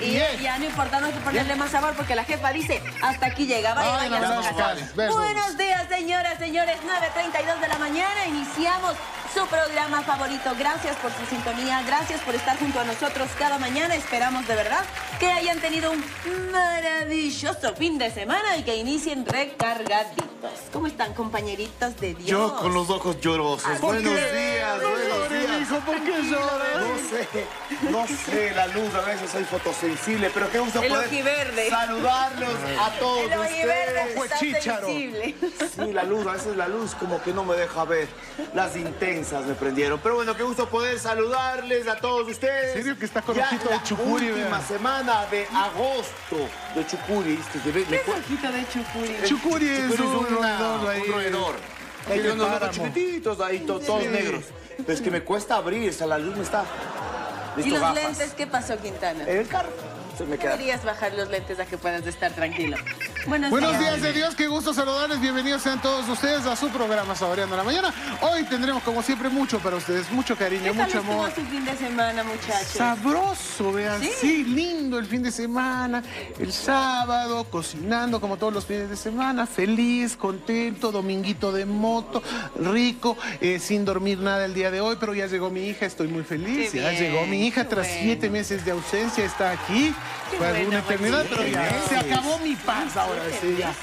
y, ya no importa, no hay que ponerle más sabor porque la jefa dice, hasta aquí llega, vaya, Ay, vaya no, no. Buenos días, señoras, señores, 9.32 de la mañana, iniciamos su programa favorito. Gracias por su sintonía, gracias por estar junto a nosotros cada mañana. Esperamos de verdad que hayan tenido un maravilloso fin de semana y que inicien recargaditos. ¿Cómo están, compañeritos de Dios? Yo con los ojos llorosos. ¿Por Buenos días, No buenos días. hijo, ¿por qué lloras? No sé, no sé, la luz, a veces soy fotosensible, pero qué gusto El poder ojiverde. saludarlos a todos El ustedes. sensible. Sí, la luz, a veces la luz como que no me deja ver. Las intensas me prendieron. Pero bueno, qué gusto poder saludarles a todos ustedes. ¿En serio que está con Ya ojito de la chucuri, última vea? semana de agosto de Chucuri. Es ¿Qué es ojito de chucuri? Chucuri es Chucuri un roedor ahí. un roedor. Hay unos páramo. chiquititos ahí, to- todos Sí. negros. Pero es que me cuesta abrir, o sea, la luz me está... ¿Y los gafas. lentes qué pasó, Quintana? En el carro. Me queda. Deberías bajar los lentes a que puedas estar tranquilo. Buenos, Buenos días de Dios, qué gusto saludarles. Bienvenidos sean todos ustedes a su programa Saboreando la Mañana. Hoy tendremos, como siempre, mucho para ustedes, mucho cariño, ¿Qué tal mucho amor. su fin de semana, muchachos? Sabroso, vean, Sí. sí. lindo el fin de semana, el sábado, cocinando como todos los fines de semana, feliz, contento, dominguito de moto, rico, eh, sin dormir nada el día de hoy, pero ya llegó mi hija, estoy muy feliz, Qué ya bien, llegó mi hija qué tras bueno. siete meses de ausencia, está aquí, Qué fue bueno, una eternidad, pero ya buenísimo. se acabó mi paz ahora sí, ya.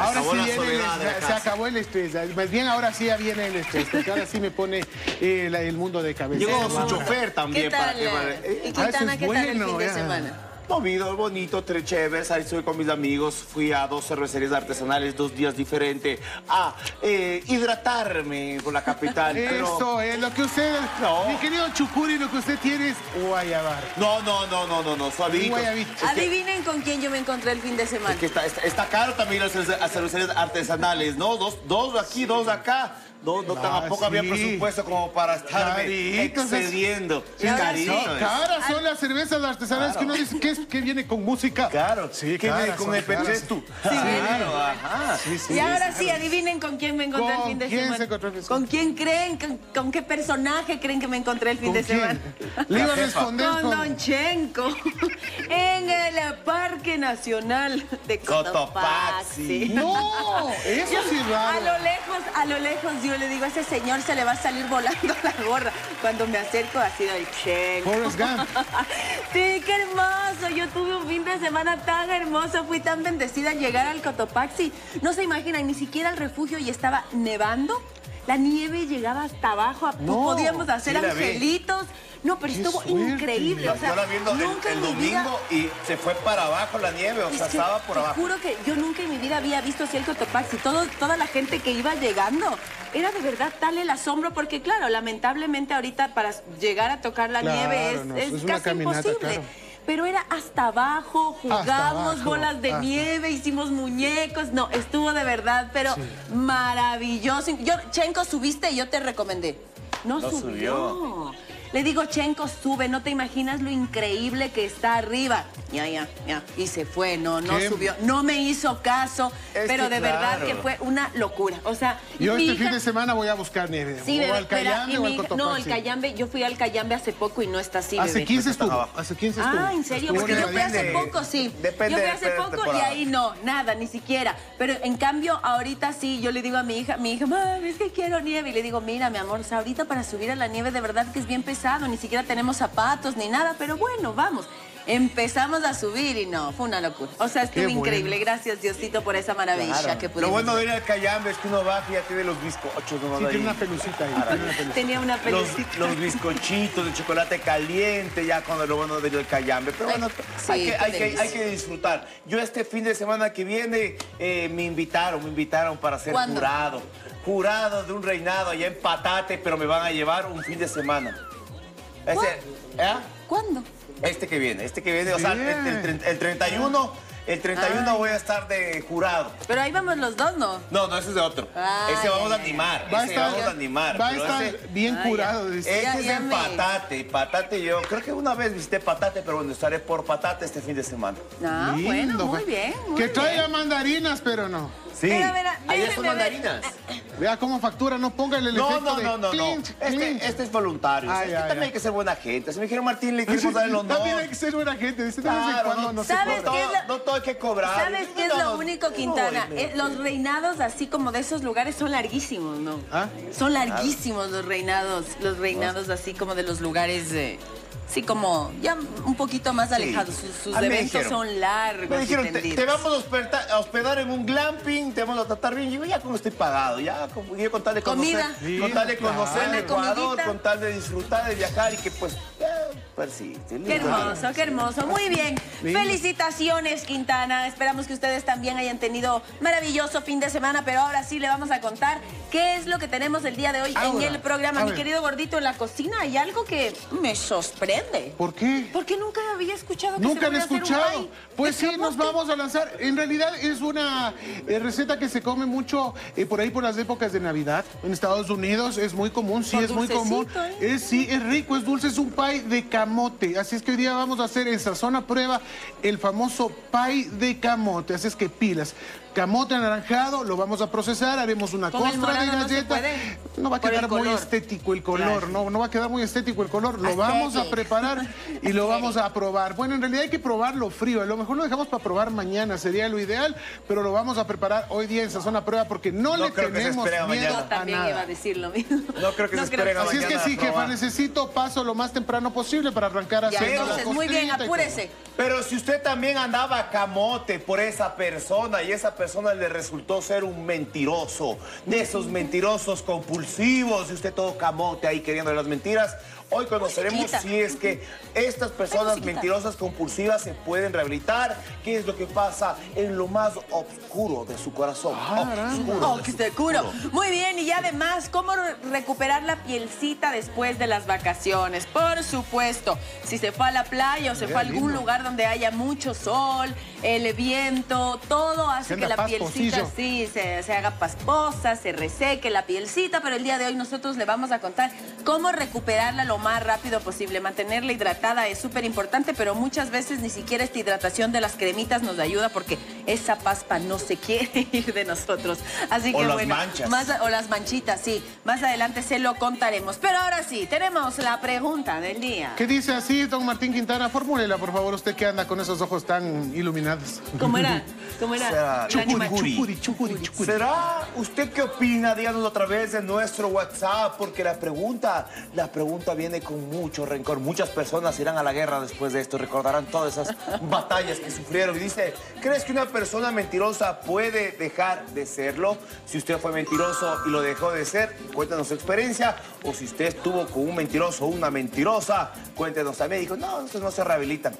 Ahora sí viene el, se acabó el estrés, más bien ahora sí ya viene el estrés, porque ahora sí me pone eh, la- el mundo de cabeza. Llegó su chofer también ¿Qué para tal? que... eh? para- ¿Y eh, Ah, eso es qué tal el bueno, fin de ya. semana? Movido, bonito, tres chéveres, ahí estoy con mis amigos, fui a dos cervecerías artesanales, dos días diferentes, a eh, hidratarme por la capital, pero... Eso es lo que usted, No. mi querido Chucuri, lo que usted tiene es guayabar. No, no, no, no, no, no, suavito. Guayabito. Es que- Adivinen con quién yo me encontré el fin de semana. Es que está, está- está caro también las cerve- las cervecerías artesanales, ¿no? Dos, dos aquí, dos acá. No, no, Ah, tampoco había presupuesto como para estarme Caritos, es- excediendo. Carito sí. es. Caras son las cervezas artesanales que uno dice que, es, que viene con música. Claro, Sí, ¿Qué caras viene con el caras. P3 tú? Sí, viene. claro, ajá. Sí, sí. y ahora sí, adivinen con quién me encontré el ¿Con fin de quién semana. se encontró el fin de ¿Con quién creen? ¿Con, con qué personaje creen que me encontré el fin ¿Con de quién? semana? Le iba a La jefa. responder Con con... Don Chenco en el Parque Nacional de Cotopaxi. Cotopaxi. No, eso sí es A lo lejos, a lo lejos, yo le digo, a ese señor se le va a salir volando la gorra. Cuando me acerco, ha sido el Chenco. Forrest Gump. Sí, qué hermoso. Yo tuve un fin de semana tan hermoso. Fui tan bendecida al llegar al Cotopaxi. No se imaginan, ni siquiera al refugio y estaba nevando. La nieve llegaba hasta abajo. No, Podíamos hacer sí angelitos. No, pero Qué estuvo suerte. increíble. O sea, Yo la viendo el, nunca el en mi vida- domingo y se fue para abajo la nieve, o es sea, estaba por te abajo. juro que yo nunca en mi vida había visto así el Cotopaxi. Todo, toda la gente que iba llegando. Era de verdad tal el asombro porque, claro, lamentablemente ahorita para llegar a tocar la Claro, nieve es, no, es es una casi caminata, imposible. claro. Pero era hasta abajo, Hasta jugamos abajo, bolas de hasta- nieve, hicimos muñecos. No, estuvo de verdad, pero maravilloso. Yo, Chenko, subiste y yo te recomendé. No, No subió. Le digo, Chenko, sube, no te imaginas lo increíble que está arriba. Ya, ya, ya. Y se fue, no, no ¿Qué? subió. No me hizo caso, Es pero de verdad que fue una locura. O sea, Yo este hija- fin de semana voy a buscar nieve. Sí, o bebé, al Cayambe o al hija- Cotopaxi. No, el Cayambe, yo fui al Cayambe hace poco y no está así, ¿Hace bebé. 15 estuvo? ¿Hace 15 estuvo? Ah, ¿en serio? Estuvo Porque yo fui hace poco, sí. depende yo fui hace poco y ahí no, nada, ni siquiera. Pero en cambio, ahorita sí, yo le digo a mi hija, mi hija, mami, es que quiero nieve. Y le digo, mira, mi amor, o sea, ahorita para subir a la nieve de verdad que es bien pesado, ni siquiera tenemos zapatos ni nada, pero bueno, vamos. Empezamos a subir y no, fue una locura. O sea, estuvo bueno. increíble. Gracias, Diosito, por esa maravilla Claro. que Lo pudimos bueno de ir al Cayambe es que uno y ya tiene los bizcochos. ¿no? Sí, tiene una pelucita ahí. tiene una pelucita. Tenía una pelucita. los bizcochitos de chocolate caliente, ya cuando lo bueno de ir al Cayambe. Pero bueno, sí, hay, que, hay, que, delicia. hay que disfrutar. Yo este fin de semana que viene eh, me invitaron, me invitaron para ser ¿Cuándo? jurado. Jurado de un reinado allá en Patate, pero me van a llevar un fin de semana. Ese, ¿eh? ¿Cuándo? Este que viene, este que viene, o sea, el, el, el- el 31, el 31 Ay. voy a estar de jurado. Pero ahí vamos los dos, ¿no? No, no, ese es de otro. Ay, ese vamos a animar, Va a ese estar, vamos a animar. va a estar ese- bien Ah, curado. dice. Este Ya, es ya en me- Patate, Patate yo, creo que una vez visité Patate, pero bueno, estaré por Patate este fin de semana. Ah, Lindo, bueno, muy pues. bien. muy Que traiga bien. mandarinas, pero no. Sí, mira, allá son mandarinas. Vea cómo factura, no póngale el No, efecto no, de no, no, no. clinch, Este, clinch. este es voluntario. Ay, es que ay, también ay. hay que ser buena gente. Si me dijeron Martín, le queremos dar el honor. También hay que ser buena gente, dice, Claro, no, no se ¿Sabes qué es lo- no todo hay que cobrar. ¿Sabes qué es No, lo único, Quintana? no, Eh, los reinados así como de esos lugares son larguísimos, ¿no? ¿Ah? Son larguísimos los reinados, los reinados así como de los lugares, eh, sí como ya un poquito más alejados. Sus, eventos dijeron- son largos Me y dijeron, te, vamos a hospedar, a hospedar en un glamping, te vamos a tratar bien. Y digo, ya como estoy pagado, ya como, yo con tal de conocer, Comida. Sí, con tal de conocer claro. el Ecuador, con tal de disfrutar, de viajar y que pues, sí, Qué hermoso, qué hermoso. Muy bien. Felicitaciones, Quintana. Esperamos que ustedes también hayan tenido maravilloso fin de semana, pero ahora sí le vamos a contar qué es lo que tenemos el día de hoy en el programa. Mi querido gordito, en la cocina hay algo que me sorprende. ¿Por qué? Porque nunca había escuchado que Nunca se un escuchado. Pues sí, nos vamos a lanzar. En realidad es una eh, receta que se come mucho eh, por ahí por las épocas de Navidad. En Estados Unidos es muy común, sí Con es muy común. ¿eh? Es, sí, es rico, es dulce, es un pie de Así es que hoy día vamos a hacer en sazón a prueba el famoso pie de camote. Así es que pilas. Camote anaranjado, lo vamos a procesar, haremos una Con el costra de no galleta. puede, No va a quedar muy estético el color, no, no va a quedar muy estético el color. Lo vamos a preparar y lo vamos a probar. Bueno, en realidad hay que probarlo frío. A lo mejor lo dejamos para probar mañana, sería lo ideal, pero lo vamos a preparar hoy día en sazón a prueba porque no, No le creo que se tenemos miedo mañana. Yo a también iba a decir lo mismo. No creo que se esperen a Así es que sí, jefa, necesito paso lo más temprano posible para arrancar a la entonces, muy bien, apúrese. Pero si usted también andaba camote por esa persona y esa persona le resultó ser un mentiroso, de esos mentirosos compulsivos, y usted todo camote ahí queriendo las mentiras, hoy conoceremos si es que estas personas mentirosas compulsivas se pueden rehabilitar, qué es lo que pasa en lo más oscuro de su corazón. Oscuro Oh, su seguro. futuro. Muy bien, y además, ¿cómo re- recuperar la pielcita después de las vacaciones? Por supuesto, si se fue a la playa o se fue a algún lindo. lugar donde haya mucho sol, el viento, todo hace Que la pielcita sí se, se haga pasposa, se reseque la pielcita, pero el día de hoy nosotros le vamos a contar cómo recuperarla lo más rápido posible. Mantenerla hidratada es súper importante, pero muchas veces ni siquiera esta hidratación de las cremitas nos ayuda porque esa paspa no se quiere ir de nosotros. Así O que las bueno, manchas. más o las manchitas, sí. Más adelante se lo contaremos. Pero ahora sí, tenemos la pregunta del día. ¿Qué dice así, don Martín Quintana? Fórmulela, por favor, usted que anda con esos ojos tan iluminados. ¿Cómo era? ¿Cómo era? chucuri. Chucuri, chucuri, chucuri. ¿Será? ¿Usted qué opina? Díganos a través de nuestro WhatsApp, porque la pregunta, la pregunta viene con mucho rencor. Muchas personas irán a la guerra después de esto, recordarán todas esas batallas que sufrieron. Y dice, ¿crees que una persona mentirosa puede dejar de serlo? Si usted fue mentiroso y lo dejó de ser, cuéntanos su experiencia. O si usted estuvo con un mentiroso o una mentirosa, cuéntenos también. Dijo, no, estos no se rehabilitan.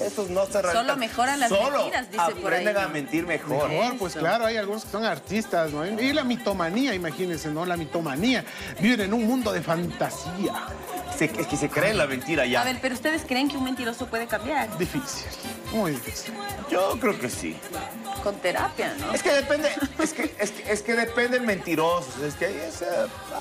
Estos no se rehabilitan. mejoran las Solo mentiras, dice por ahí, aprenden a mentir mejor. Mejor, pues Eso. claro, hay algunos que son artistas, ¿no? Y la mitomanía, imagínense, ¿no? La mitomanía. Viven en un mundo de fantasía. Se- es que se cree en la mentira ya. A ver, pero ¿ustedes creen que un mentiroso puede cambiar? Difícil, muy difícil. Yo creo que sí. Con terapia, ¿no? Es que depende, es que, es que, es que depende el mentiroso. Es que es, eh,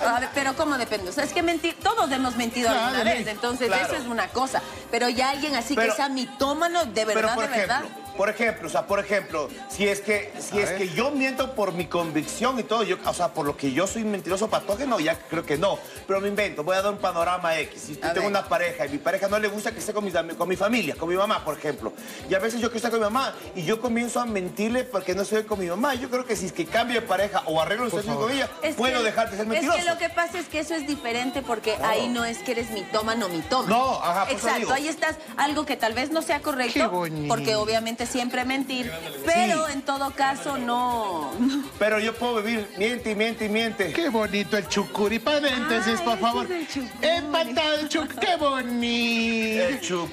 A ver, pero ¿cómo depende? O sea, es que mentir, todos hemos mentido Claro, alguna vez, entonces Claro. eso es una cosa. Pero ya alguien así que Pero- sea mitómano, de pero verdad, por de verdad. Por ejemplo, o sea, por ejemplo, si es que, si es que yo miento por mi convicción y todo, yo, o sea, por lo que yo soy mentiroso patógeno, ya creo que no. Pero me invento, voy a dar un panorama X. Si tengo ver. una pareja y mi pareja no le gusta que esté con, mis con mi familia, con mi mamá, por ejemplo. Y a veces yo quiero estar con mi mamá y yo comienzo a mentirle porque no estoy con mi mamá. Yo creo que si es que cambio de pareja o arreglo la situación con ella, Es puedo que- dejar de ser mentiroso. Es que lo que pasa es que eso es diferente porque ahí no es que eres mitómano, mitómano. No, ajá, por eso Exacto, digo. ahí estás algo que tal vez no sea Qué correcto, bonito. porque obviamente siempre mentir, pero en todo caso no. Pero yo puedo vivir, miente y miente y miente. Qué bonito el chucuri. Paréntesis, por favor. chucuri. Empatado el chucuri. Qué bonito. El chucu.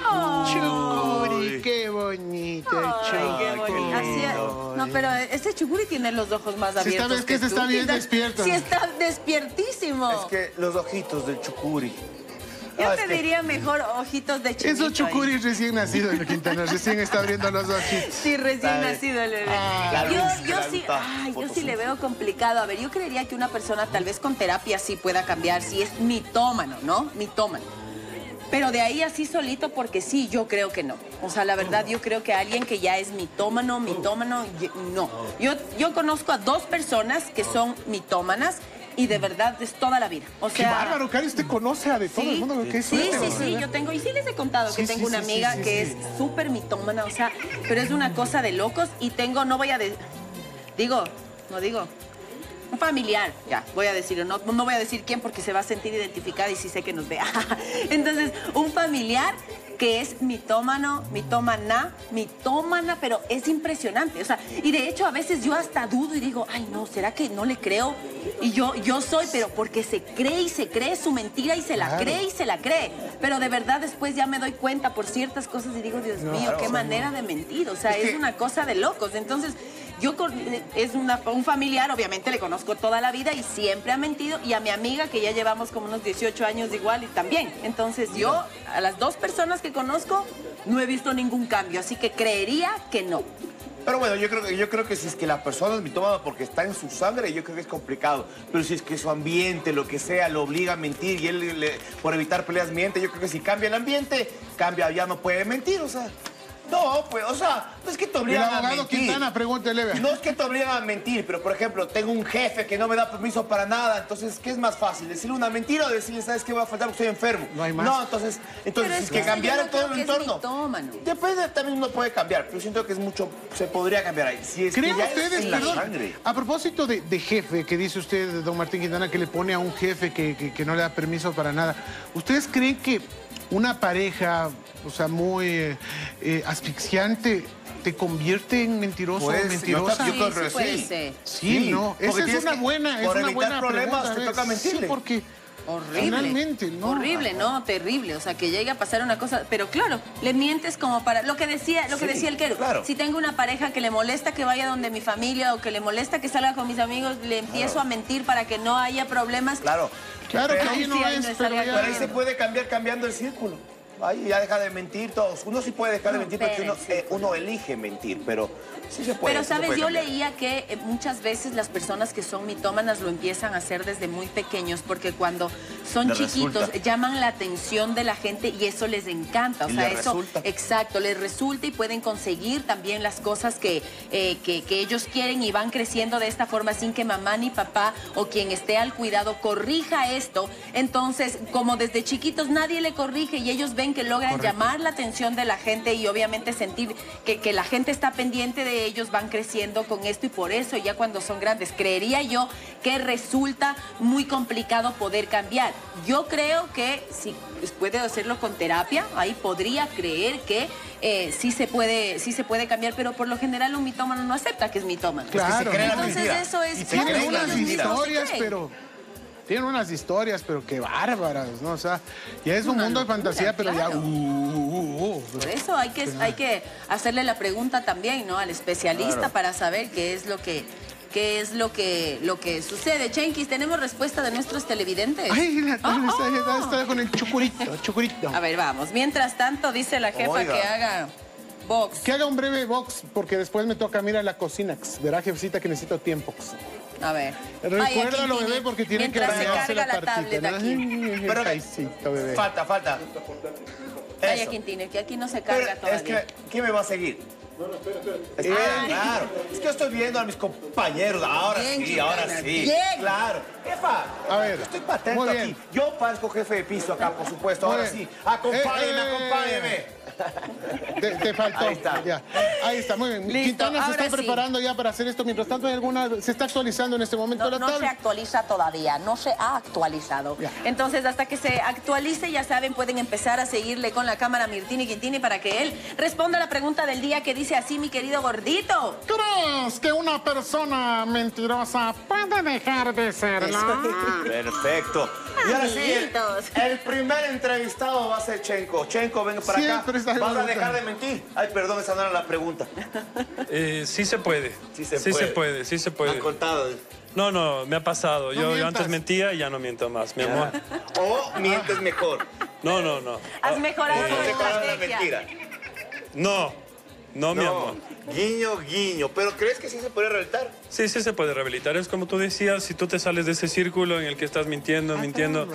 Chucuri, qué bonito el Ay, qué chucuri. bonito. Así es. No, pero este chucuri tiene los ojos más Sí, esta abiertos. vez que se tú. está bien está- despierto. Sí, está despiertísimo. Es que los ojitos del chucuri. Yo te es que- diría mejor ojitos de chinito. Esos ahí. chucuris recién nacidos, el Quintana. Recién está abriendo los ojitos. Sí, recién nacido. Ah, yo, es sí, ay, yo sí le veo complicado. A ver, yo creería que una persona tal vez con terapia sí pueda cambiar, si es mitómano, ¿no? Mitómano. Pero de ahí así solito, porque sí, yo creo que no. O sea, la verdad, yo creo que alguien que ya es mitómano, mitómano, no. Yo, yo conozco a dos personas que son mitómanas y de verdad es toda la vida. O Qué sea, bárbaro, Cari, usted conoce a de todo el mundo. Qué Sí, suerte, sí, sí, yo tengo, y sí les he contado que tengo una amiga que es súper mitómana, o sea, pero es una cosa de locos y tengo, no voy a, de- digo, no digo, un familiar, ya, voy a decirlo, no, no voy a decir quién porque se va a sentir identificada y sí sé que nos vea. Entonces, un familiar que es mitómano, mitómana, mitómana, pero es impresionante. O sea, y de hecho a veces yo hasta dudo y digo, ay no, ¿será que no le creo? Y yo, yo soy, pero porque se cree y se cree su mentira y se la Claro. cree y se la cree. Pero de verdad después ya me doy cuenta por ciertas cosas y digo, Dios mío, qué manera de mentir. O sea, es, una cosa de locos. Entonces, yo con- es una- un familiar, obviamente le conozco toda la vida y siempre ha mentido. Y a mi amiga, que ya llevamos como unos 18 años igual, y también. Entonces, yo a las dos personas que conozco no he visto ningún cambio. Así que creería que no. Pero bueno, yo creo, que- yo creo que si es que la persona es mitómana porque está en su sangre, yo creo que es complicado. Pero si es que su ambiente, lo que sea, lo obliga a mentir y él le- por evitar peleas miente, yo creo que si cambia el ambiente, cambia, ya no puede mentir, o sea. No, pues, o sea, no es que te El obligan a abogado mentir. Quintana, pregúntele. vea. No es que te obligan a mentir, pero por ejemplo, tengo un jefe que no me da permiso para nada, entonces, ¿qué es más fácil? ¿Decirle una mentira o decirle, sabes qué, voy a faltar porque estoy enfermo? No hay más. No, entonces, entonces es es que no todo el es entorno. mitómano. Depende, también uno puede cambiar, pero siento que es mucho, se podría cambiar ahí. Si es ¿Creen que ya es ustedes, perdón, sangre. a propósito de, de jefe, que dice usted, don Martín Quintana, que le pone a un jefe que, que- que no le da permiso para nada, ¿ustedes creen que una pareja, o sea, muy eh, eh, asfixiante, te convierte en mentiroso o Pues, yo mentirosa? Sí, creo sí que puede sí. ser. Sí, Sí, no, esa es una que- buena, es por una buena problemas, pregunta, te toca mentirle. Sí, porque Horrible. finalmente, ¿no? Horrible, no, terrible. O sea, que llegue a pasar una cosa. Pero claro, le mientes como para. Lo que decía, lo que Sí, decía el Quero. claro. Si tengo una pareja que le molesta que vaya donde mi familia o que le molesta que salga con mis amigos, le empiezo a mentir para que no haya problemas. Claro. Claro que Pero- ahí no Sí, ahí es, no es Pero ahí se puede cambiar cambiando el círculo. Ahí ya deja de mentir todos. Uno sí puede dejar de mentir porque uno, eh, uno elige mentir, pero sí se puede. Pero sí se sabes, puede yo leía que eh, muchas veces las personas que son mitómanas lo empiezan a hacer desde muy pequeños porque cuando son Les chiquitos resulta. llaman la atención de la gente y eso les encanta. O Y sea, eso resulta. exacto, les resulta y pueden conseguir también las cosas que, eh, que, que ellos quieren y van creciendo de esta forma sin que mamá ni papá o quien esté al cuidado corrija esto. Entonces, como desde chiquitos nadie le corrige y ellos ven que logran llamar la atención de la gente y obviamente sentir que, que la gente está pendiente de ellos, van creciendo con esto y por eso ya cuando son grandes, creería yo que resulta muy complicado poder cambiar. Yo creo que si puede hacerlo con terapia, ahí podría creer que eh, sí, se puede, sí se puede cambiar, pero por lo general un mitómano no acepta que es mitómano. Claro. Entonces eso es... Y claro, creen unas historias, pero. Tienen unas historias, pero qué bárbaras, ¿no? O sea, ya es un Una mundo de fantasía, pero ya. claro. uh, uh, uh, uh. Por eso hay que, hay que hacerle la pregunta también, ¿no? Al especialista Claro. para saber qué es lo que qué es lo que lo que sucede. Chenkis, ¿tenemos respuesta de nuestros televidentes? Ay, la Ah, está, está- está con el chucurito, chucurito. A ver, vamos. Mientras tanto, dice la jefa Oiga. que haga box. Que haga un breve box, porque después me toca mirar la cocina. Verá, jefecita, que necesito tiempo. A ver. Recuérdalo, Ay, aquí, bebé, Tini, porque tiene que bañarse la, tartita, tablet ¿no? aquí. Pero- Jaicito, bebé. Falta, falta. Ay, Eso. Quintino, que aquí no se Pero carga es que, ¿quién me va a seguir? Espera, Ay. claro. Es que yo estoy viendo a mis compañeros. Ahora Bien, sí, ahora sí. bien. Claro. Jefa, A ver, estoy patento muy aquí. Yo parezco jefe de piso acá, por supuesto. Muy Ahora bien. sí. Acompáñeme, Eh, eh, acompáñeme. Te, te faltó. Ahí está. Ya. Ahí está, muy bien. Listo, Quintana se está sí. preparando ya para hacer esto. Mientras tanto, ¿hay alguna, se está actualizando en este momento No, la no se tablet. actualiza todavía, no se ha actualizado. Ya. Entonces, hasta que se actualice, ya saben, pueden empezar a seguirle con la cámara Mirtini Quintini para que él responda a la pregunta del día que dice así, mi querido gordito. ¿Crees que una persona mentirosa puede dejar de serlo? Perfecto. Y ahora sí, el, primer entrevistado va a ser Chenko. Chenko, ven para Siempre ¿Vas a dejar de mentir? Ay, perdón, esa no era la pregunta. Eh, sí se puede. Sí se sí puede. se puede, sí se Me puede. han contado. No, no, me ha pasado. yo, antes mentía y ya no miento más, mi amor. O mientes mejor. No, no, no. Has mejorado ¿Cómo tu te la mentira? No. No, mi amor. Guiño, guiño. ¿Pero crees que sí se puede rehabilitar? Sí, sí se puede rehabilitar. Es como tú decías, si tú te sales de ese círculo en el que estás mintiendo, mintiendo,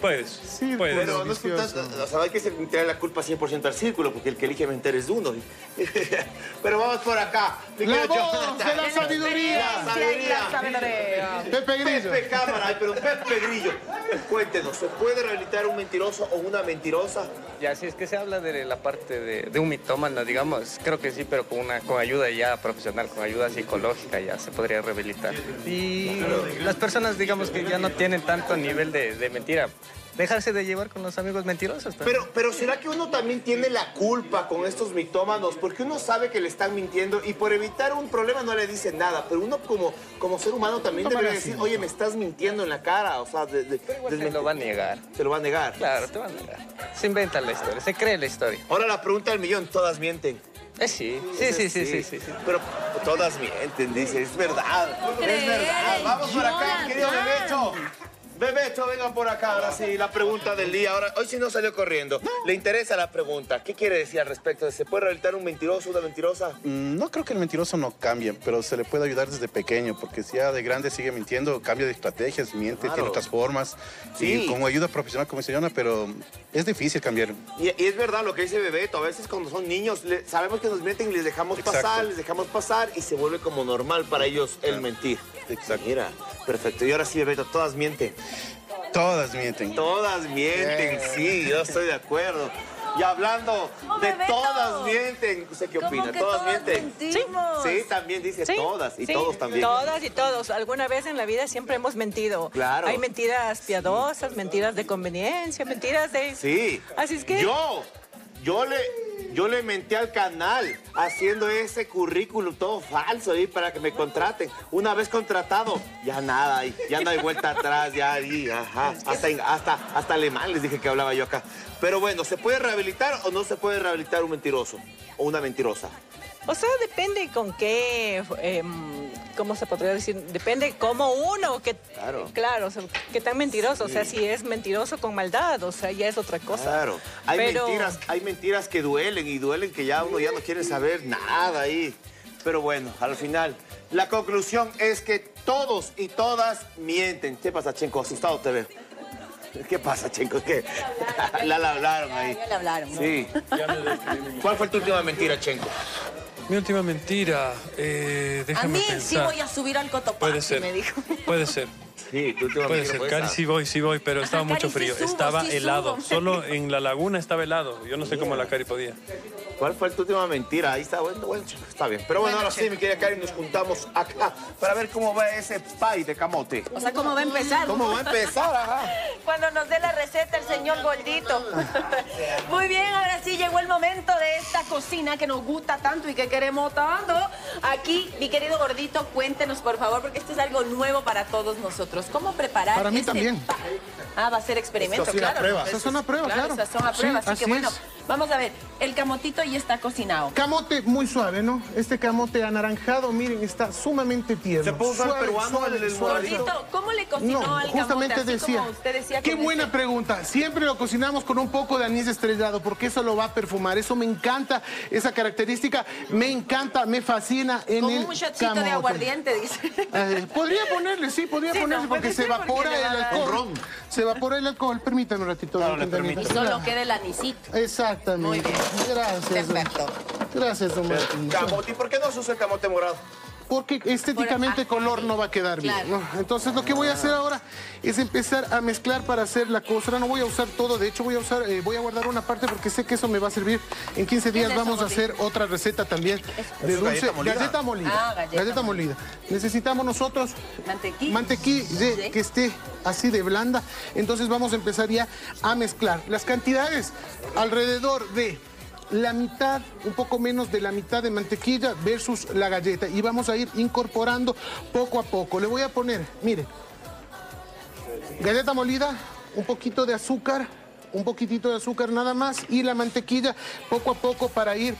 puedes. Sí, puedes. Pero no es culpa- o sea, hay que tirar la culpa 100% al círculo, porque el que elige mentir es uno. Pero vamos por acá. La voz de la sabiduría. La sabiduría. Pepe Grillo. Pepe Cámara, pero Pepe Grillo. Cuéntenos, ¿se puede rehabilitar un mentiroso o una mentirosa? Ya, si es que se habla de la parte de, de un mitómano, digamos, creo que sí, pero con, una, con ayuda ya profesional, con ayuda psicológica ya se podría rehabilitar. Y las personas, digamos, que ya no tienen tanto nivel de, de mentira, dejarse de llevar con los amigos mentirosos. también. Pero, pero ¿será que uno también tiene la culpa con estos mitómanos? Porque uno sabe que le están mintiendo y por evitar un problema no le dice nada. Pero uno como, como ser humano también debería decir, oye, me estás mintiendo en la cara. O sea, de, de- Igual se lo va a negar. Se lo va a negar. Claro, te va a negar. Se inventa la historia, se cree la historia. Ahora la pregunta del millón, ¿todas mienten? Eh, sí, sí, sí, sí, sí, sí, sí. Pero todas mienten, dice, es verdad. Es verdad. Vamos por acá, Jonathan. querido Bebecho. Bebecho, vengan por acá. Ahora sí, la pregunta del día. Ahora, hoy sí no salió corriendo. ¿Le interesa la pregunta? ¿Qué quiere decir al respecto? ¿Se puede rehabilitar un mentiroso, una mentirosa? Mm, No creo que el mentiroso no cambie, pero se le puede ayudar desde pequeño, porque si ya de grande sigue mintiendo, cambia de estrategias, miente, Claro. tiene otras formas, Sí. y con ayuda profesional como dice Yona, pero es difícil cambiar. Y, y es verdad lo que dice Bebeto, a veces cuando son niños le- sabemos que nos mienten y les dejamos Exacto. pasar, les dejamos pasar y se vuelve como normal para ellos el mentir. Exacto. Mira, perfecto. Y ahora sí, Bebeto, todas mienten. Todas mienten. Todas mienten, sí, yo estoy de acuerdo. Y hablando ¡Oh, de todas mienten, ¿usted qué ¿Cómo opina? que ¿Todas todas mienten? mentimos? Sí, también dice Sí, todas y sí, todos también. Todas y todos. Alguna vez en la vida siempre hemos mentido. Claro. Hay mentiras piadosas, mentiras de conveniencia, mentiras de... Sí. Así es que... Yo, yo le, yo le mentí al canal haciendo ese currículum todo falso ahí para que me contraten. Una vez contratado, ya nada, ya no hay vuelta atrás, ya ahí, ajá. Hasta, hasta, hasta alemán les dije que hablaba yo acá. Pero bueno, ¿se puede rehabilitar o no se puede rehabilitar un mentiroso o una mentirosa? O sea, depende con qué, em, ¿cómo se podría decir? Depende cómo uno, que, Claro. claro, o sea, qué tan mentiroso. O sea, si es mentiroso con maldad, o sea, ya es otra cosa. Claro. Hay Pero- mentiras, hay mentiras que duelen y duelen que ya uno ya no quiere saber nada ahí. Pero bueno, al final, la conclusión es que todos y todas mienten. ¿Qué pasa, Chenko? Asustado te veo. ¿Qué pasa, Chenko? ¿Qué? La, la hablaron ahí. Ya le hablaron. ¿no? Sí. ¿Cuál fue tu última mentira, Chenko? Mi última mentira, eh, A déjame mí pensar. sí voy a subir al Puede cotopaxi, ser. me dijo. Puede ser. Sí, tu última Puede mentira ser, Cari, sí voy, sí voy, pero estaba Ajá, mucho Cari, sí frío. subo, estaba sí helado. subo. Solo en la laguna estaba helado. Yo no sé cómo la Cari podía. ¿Cuál fue tu última mentira? Ahí está, bueno, bueno, está bien. Pero bueno, ahora sí, mi querida Cari, nos juntamos acá para ver cómo va ese pie de camote. O sea, ¿cómo va a empezar? ¿Cómo va a empezar? Ajá. Cuando nos dé la receta el señor Goldito. Muy bien, ahora sí llegó el momento de esta cocina que nos gusta tanto y que queremos tanto. Aquí, mi querido Gordito, cuéntenos por favor, porque esto es algo nuevo para todos nosotros. ¿Cómo preparar Para mí este también. Ah, va a ser experimento, Esto sí, la claro. prueba. Esas son a prueba, claro. Esas son a Sí, prueba, así, así que bueno, es. vamos a ver. El camotito ya está cocinado. Camote muy suave, ¿no? Este camote anaranjado, miren, está sumamente tierno. ¿Se puede usar Suave, peruano, suave, el- el suave. ¿cómo le cocinó No, al justamente camote? Así decía. como usted decía Qué buena pregunta. Siempre lo cocinamos con un poco de anís estrellado porque eso lo va a perfumar. Eso me encanta, esa característica me encanta, me fascina en Con el un shotcito camote. de aguardiente, dice. Eh, podría ponerle, sí, podría Sí, no, porque se porque evapora el alcohol. Ron. Se evapora el alcohol. Permítame un ratito. Claro. Y solo queda el anisito. Exactamente. Muy bien. Gracias. Perfecto. Gracias, don Martín. Camote, ¿y por qué no se usa el camote morado? Porque estéticamente Por- color no va a quedar bien. Entonces lo que voy a hacer ahora es empezar a mezclar para hacer la costra. No voy a usar todo, de hecho voy a usar, eh, voy a guardar una parte porque sé que eso me va a servir. En 15 días vamos a hacer otra receta también de dulce. galleta molida. Galleta molida. Ah, galleta molida. Necesitamos nosotros Mantequilla. mantequilla que esté así de blanda. Entonces vamos a empezar ya a mezclar. Las cantidades alrededor de la mitad, un poco menos de la mitad de mantequilla versus la galleta. Y vamos a ir incorporando poco a poco. Le voy a poner, mire, galleta molida, un poquito de azúcar, un poquitito de azúcar nada más y la mantequilla poco a poco para ir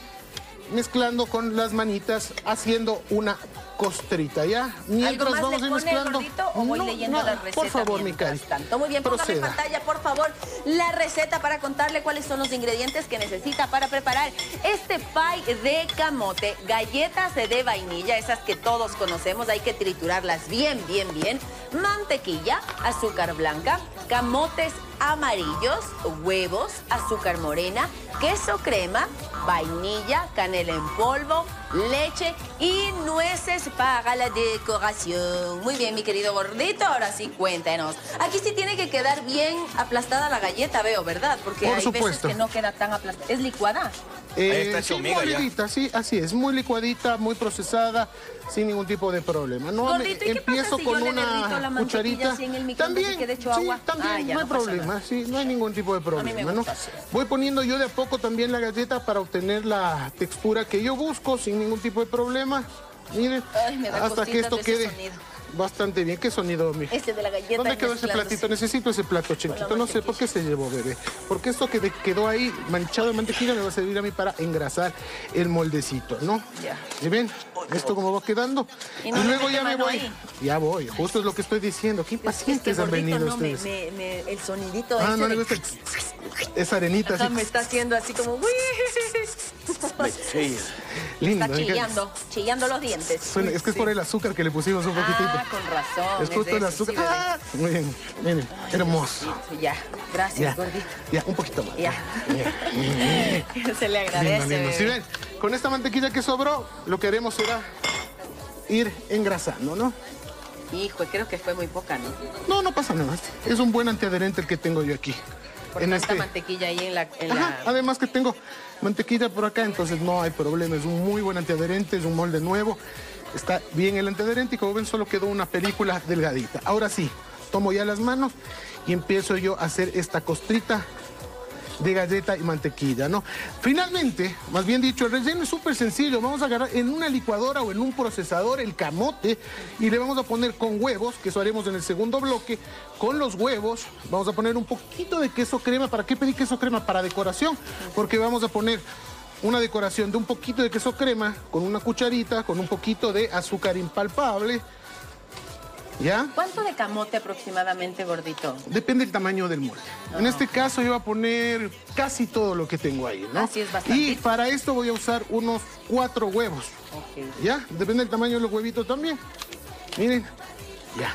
mezclando con las manitas, haciendo una costrita, ¿ya? ¿Algo Mientras más vamos le pone, mezclando. gordito, o voy No, leyendo nada, la receta Por favor, mi tanto? Muy bien, póngame en pantalla, por favor, la receta para contarle cuáles son los ingredientes que necesita para preparar este pie de camote. Galletas de vainilla, esas que todos conocemos, hay que triturarlas bien, bien, bien. Mantequilla, azúcar blanca, camotes amarillos, huevos, azúcar morena, queso crema, vainilla, canela en polvo, leche y nueces para la decoración. Muy bien, mi querido gordito, ahora sí cuéntenos. Aquí sí tiene que quedar bien aplastada la galleta, veo, ¿verdad? Porque Por hay supuesto. veces que no queda tan aplastada. ¿Es licuada? Eh, está hecho sí, miga ya. molidita, sí, así es, muy licuadita, muy procesada, sin ningún tipo de problema. No, Gordito, me- ¿y qué empiezo pasa si con yo le derrito la una cucharita. así en el microondas y también, quede hecho sí, agua? también, Ah, ya, no hay no problema, nada. sí, no hay ningún tipo de me problema, ¿no? Voy poniendo yo de a poco también la galleta para obtener la textura que yo busco sin ningún tipo de problema. Miren, Ay, me da hasta que esto quede sonido. Bastante bien. ¿Qué sonido, mi? Este de la galleta. ¿Dónde quedó ese platito? Necesito ese plato, chiquito. No sé por qué se llevó, bebé. Porque esto que quedó ahí manchado de mantequilla me va a servir a mí para engrasar el moldecito, ¿no? Ya. ¿Sí ven? Esto como va quedando. Y no luego ya me voy. ahí. Ya voy. Justo es lo que estoy diciendo. Qué Es que impacientes han gordito, venido no, ustedes. me- me- el sonidito Ah, no le de- gusta esa arenita así. me está haciendo así como... Sí. Lindo. Está chillando, chillando los dientes. Suena- es que es por el azúcar que le pusimos un poquitito. Ah, con razón. es justo el azúcar. Ah, muy bien. Miren, hermoso. Ya, gracias, Ya, gordito. ya, un poquito más. Ya. Se le agradece, Lindo, lindo. Si ven, con esta mantequilla que sobró, lo que haremos será ir engrasando, ¿no? Hijo, creo que fue muy poca, ¿no? No, no pasa nada. Es un buen antiadherente el que tengo yo aquí. Por tanta mantequilla ahí en la... En Ajá, la... además que tengo mantequilla por acá, entonces no hay problema. Es un muy buen antiadherente, es un molde nuevo. Está bien el antiadherente y como ven solo quedó una película delgadita. Ahora sí, tomo ya las manos y empiezo yo a hacer esta costrita de galleta y mantequilla, ¿no? Finalmente, más bien dicho, el relleno es súper sencillo. Vamos a agarrar en una licuadora o en un procesador el camote y le vamos a poner con huevos, que eso haremos en el segundo bloque. Con los huevos vamos a poner un poquito de queso crema. ¿Para qué pedí queso crema? Para decoración, porque vamos a poner una decoración de un poquito de queso crema con una cucharita, con un poquito de azúcar impalpable. ¿Ya? ¿Cuánto de camote aproximadamente, gordito? Depende del tamaño del molde. En este caso yo voy a poner casi todo lo que tengo ahí, ¿no? Así es bastante. Y para esto voy a usar unos cuatro huevos. Ok. ¿Ya? Depende del tamaño de los huevitos también. Miren. Ya.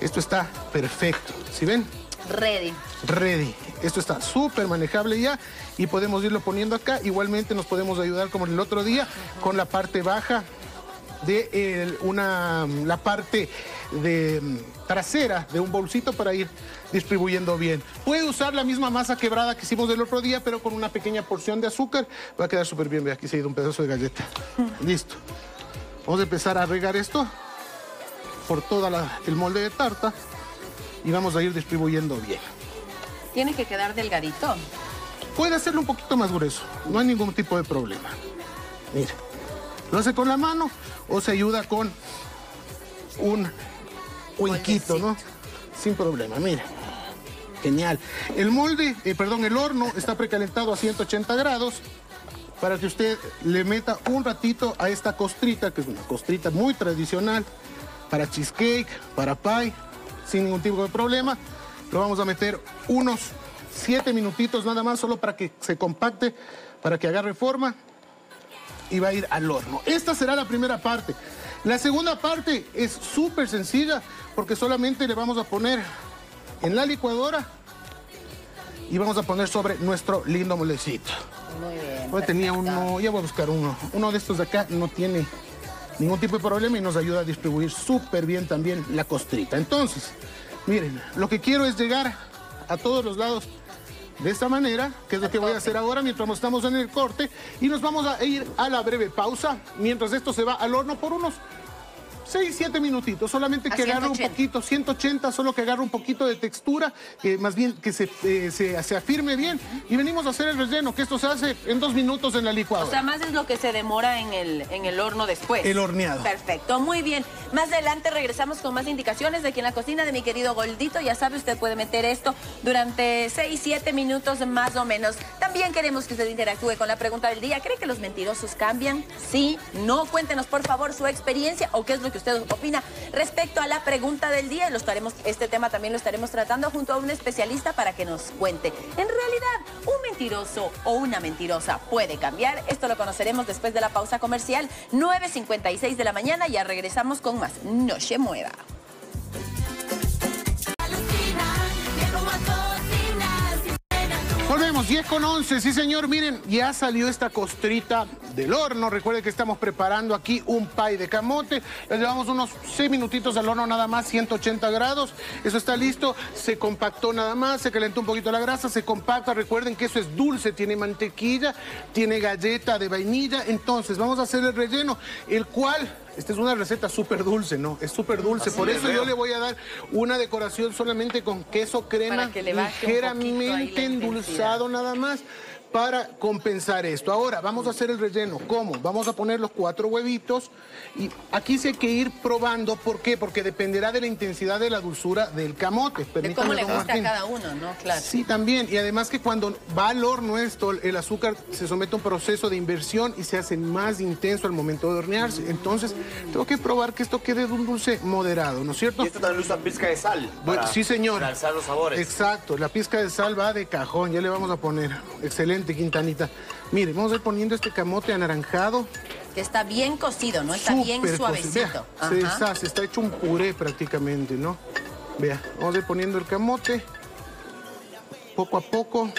Esto está perfecto. ¿Sí ven? Ready. Ready. Esto está súper manejable ya y podemos irlo poniendo acá. Igualmente nos podemos ayudar como el otro día con la parte baja de una, la parte de mm, trasera de un bolsito para ir distribuyendo bien. Puede usar la misma masa quebrada que hicimos el otro día, pero con una pequeña porción de azúcar. Va a quedar súper bien. Ve, aquí se ha ido un pedazo de galleta. Listo. Vamos a empezar a regar esto por todo el molde de tarta y vamos a ir distribuyendo bien. Tiene que quedar delgadito. Puede hacerlo un poquito más grueso, no hay ningún tipo de problema. Mira, lo hace con la mano o se ayuda con un huequito, ¿no? Sin problema, mira. Genial. El molde, eh, perdón, el horno está precalentado a 180 grados para que usted le meta un ratito a esta costrita, que es una costrita muy tradicional para cheesecake, para pie, sin ningún tipo de problema. Lo vamos a meter unos 7 minutitos nada más, solo para que se compacte, para que agarre forma y va a ir al horno. Esta será la primera parte. La segunda parte es súper sencilla porque solamente le vamos a poner en la licuadora y vamos a poner sobre nuestro lindo molecito. Muy bien. Hoy tenía uno, ya voy a buscar uno. Uno de estos de acá no tiene ningún tipo de problema y nos ayuda a distribuir súper bien también la costrita. Entonces, miren, lo que quiero es llegar a todos los lados de esta manera, que es lo que voy a hacer ahora mientras estamos en el corte, y nos vamos a ir a la breve pausa, mientras esto se va al horno por unos 6, 7 minutitos, solamente que agarre un 180. poquito, 180, solo que agarre un poquito de textura, que más bien que se, eh, se, se afirme bien. Y venimos a hacer el relleno, que esto se hace en dos minutos en la licuadora. O sea, más es lo que se demora en el, en el horno después. El horneado. Perfecto, muy bien. Más adelante regresamos con más indicaciones de aquí en la cocina de mi querido Goldito. Ya sabe, usted puede meter esto durante 6, 7 minutos más o menos. También queremos que usted interactúe con la pregunta del día. ¿Cree que los mentirosos cambian? Sí, no. Cuéntenos, por favor, su experiencia o qué es lo que usted opina respecto a la pregunta del día. Lo estaremos, este tema también lo estaremos tratando junto a un especialista para que nos cuente. En realidad, un mentiroso o una mentirosa puede cambiar. Esto lo conoceremos después de la pausa comercial. 9.56 de la mañana. Ya regresamos con más. No se mueva. Volvemos, 10 con 11, sí señor, miren, ya salió esta costrita del horno, recuerden que estamos preparando aquí un pie de camote, le llevamos unos 6 minutitos al horno nada más, 180 grados, eso está listo, se compactó nada más, se calentó un poquito la grasa, se compacta, recuerden que eso es dulce, tiene mantequilla, tiene galleta de vainilla, entonces vamos a hacer el relleno, el cual... Esta es una receta súper dulce, ¿no? Es súper dulce. Por eso yo le voy a dar una decoración solamente con queso crema ligeramente endulzado nada más para compensar esto. Ahora, vamos a hacer el relleno. ¿Cómo? Vamos a poner los cuatro huevitos y aquí sí hay que ir probando. ¿Por qué? Porque dependerá de la intensidad de la dulzura del camote. De cómo le gusta a cada uno, ¿no? Claro. Sí, también. Y además que cuando va al horno esto, el azúcar se somete a un proceso de inversión y se hace más intenso al momento de hornearse. Entonces, tengo que probar que esto quede de un dulce moderado, ¿no es cierto? Y esto también usa pizca de sal. Bueno, para- sí, señor. Para alzar los sabores. Exacto, la pizca de sal va de cajón, ya le vamos a poner. Excelente, Quintanita. Mire, vamos a ir poniendo este camote anaranjado. Que está bien cocido, ¿no? Está bien súper suavecito. Vea, se deshace, está hecho un puré prácticamente, ¿no? Vea, vamos a ir poniendo el camote. Poco a poco.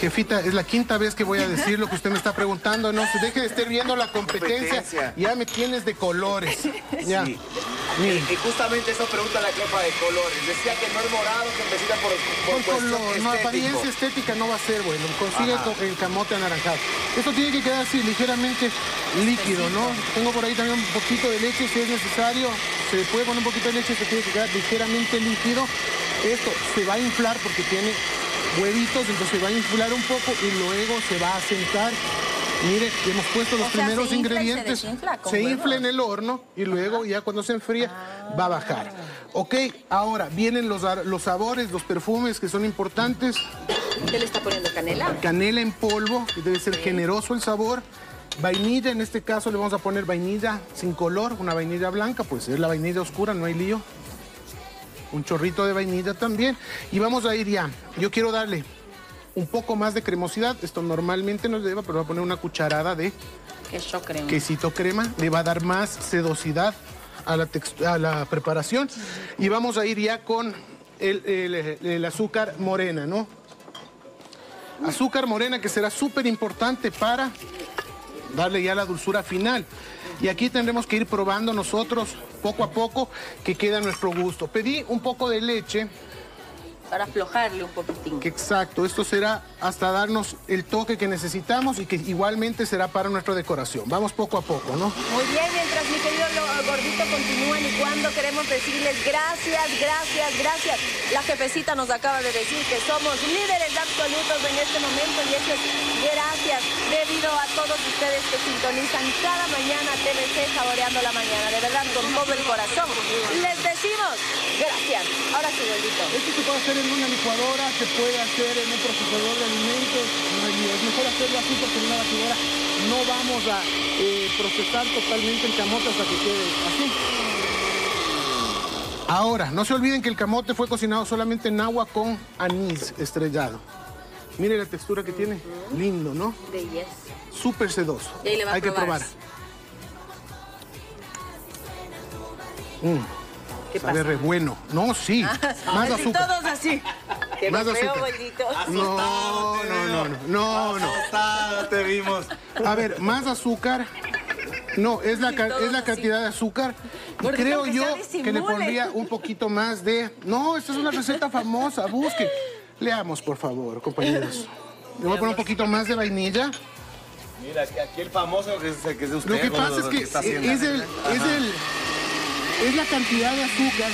Jefita, es la quinta vez que voy a decir lo que usted me está preguntando. No se deje de estar viendo la competencia. Competencia. Ya me tienes de colores. Ya. Sí. Mire. Y justamente eso pregunta la jefa de colores. Decía que no es morado, que empieza por, por cuestión color, no, apariencia estética no va a ser bueno. Consigue Ajá. co- el camote anaranjado. Esto tiene que quedar así, ligeramente líquido, ¿no? Tengo por ahí también un poquito de leche si es necesario. Se puede poner un poquito de leche, se tiene que quedar ligeramente líquido. Esto se va a inflar porque tiene huevitos, entonces se va a inflar un poco y luego se va a sentar. Mire, hemos puesto los O sea, primeros se se ingredientes. desinfla se infla en el horno y luego ya cuando se enfría va a bajar. Ok, ahora vienen los, los sabores, los perfumes que son importantes. ¿Qué le está poniendo canela? Canela en polvo, que debe ser generoso el sabor. Vainilla, en este caso le vamos a poner vainilla sin color, una vainilla blanca, pues es la vainilla oscura, no hay lío. Un chorrito de vainilla también. Y vamos a ir ya. Yo quiero darle un poco más de cremosidad. Esto normalmente no se lleva, pero voy a poner una cucharada de Queso crema. quesito crema. Le va a dar más sedosidad a la, a la preparación. Y vamos a ir ya con el, el- el azúcar morena, ¿no? Azúcar morena que será súper importante para darle ya la dulzura final. Y aquí tendremos que ir probando nosotros poco a poco que queda a nuestro gusto. Pedí un poco de leche, Para aflojarle un poquitín. exacto, esto será hasta darnos el toque que necesitamos y que igualmente será para nuestra decoración. Vamos poco a poco, ¿no? Muy bien, mientras mi querido Lo- gordito continúa y cuando queremos decirles gracias, gracias, gracias. La jefecita nos acaba de decir que somos líderes absolutos en este momento y eso es gracias debido a todos ustedes que sintonizan cada mañana TVC Saboreando la Mañana. De verdad, con todo el corazón. Les decimos gracias. Ahora sí, gordito. En una licuadora, se puede hacer en un procesador de alimentos. Es mejor hacerlo así porque en una batidora no vamos a eh, procesar totalmente el camote hasta que quede así. Ahora, no se olviden que el camote fue cocinado solamente en agua con anís estrellado. Mire la textura que tiene. Lindo, ¿no? Belleza. Súper sedoso. Y ahí le va a Hay que probar. probar. Mm, ¿Qué sabe pasa? re bueno. No, sí. Más Así, azúcar. Todos así. Que Más azúcar. gordito. No, no, no, no, no, no. Asustada te vimos. A ver, más azúcar. No, es la, es la cantidad de azúcar. Y Gordito, creo que yo que le pondría un poquito más de... No, esta es una receta famosa, busquen. Leamos, por favor, compañeros. Le voy a poner un poquito más de vainilla. Mira, aquí, el famoso que es, que es de usted. Lo que pasa es que está es el, es el, es la cantidad de azúcar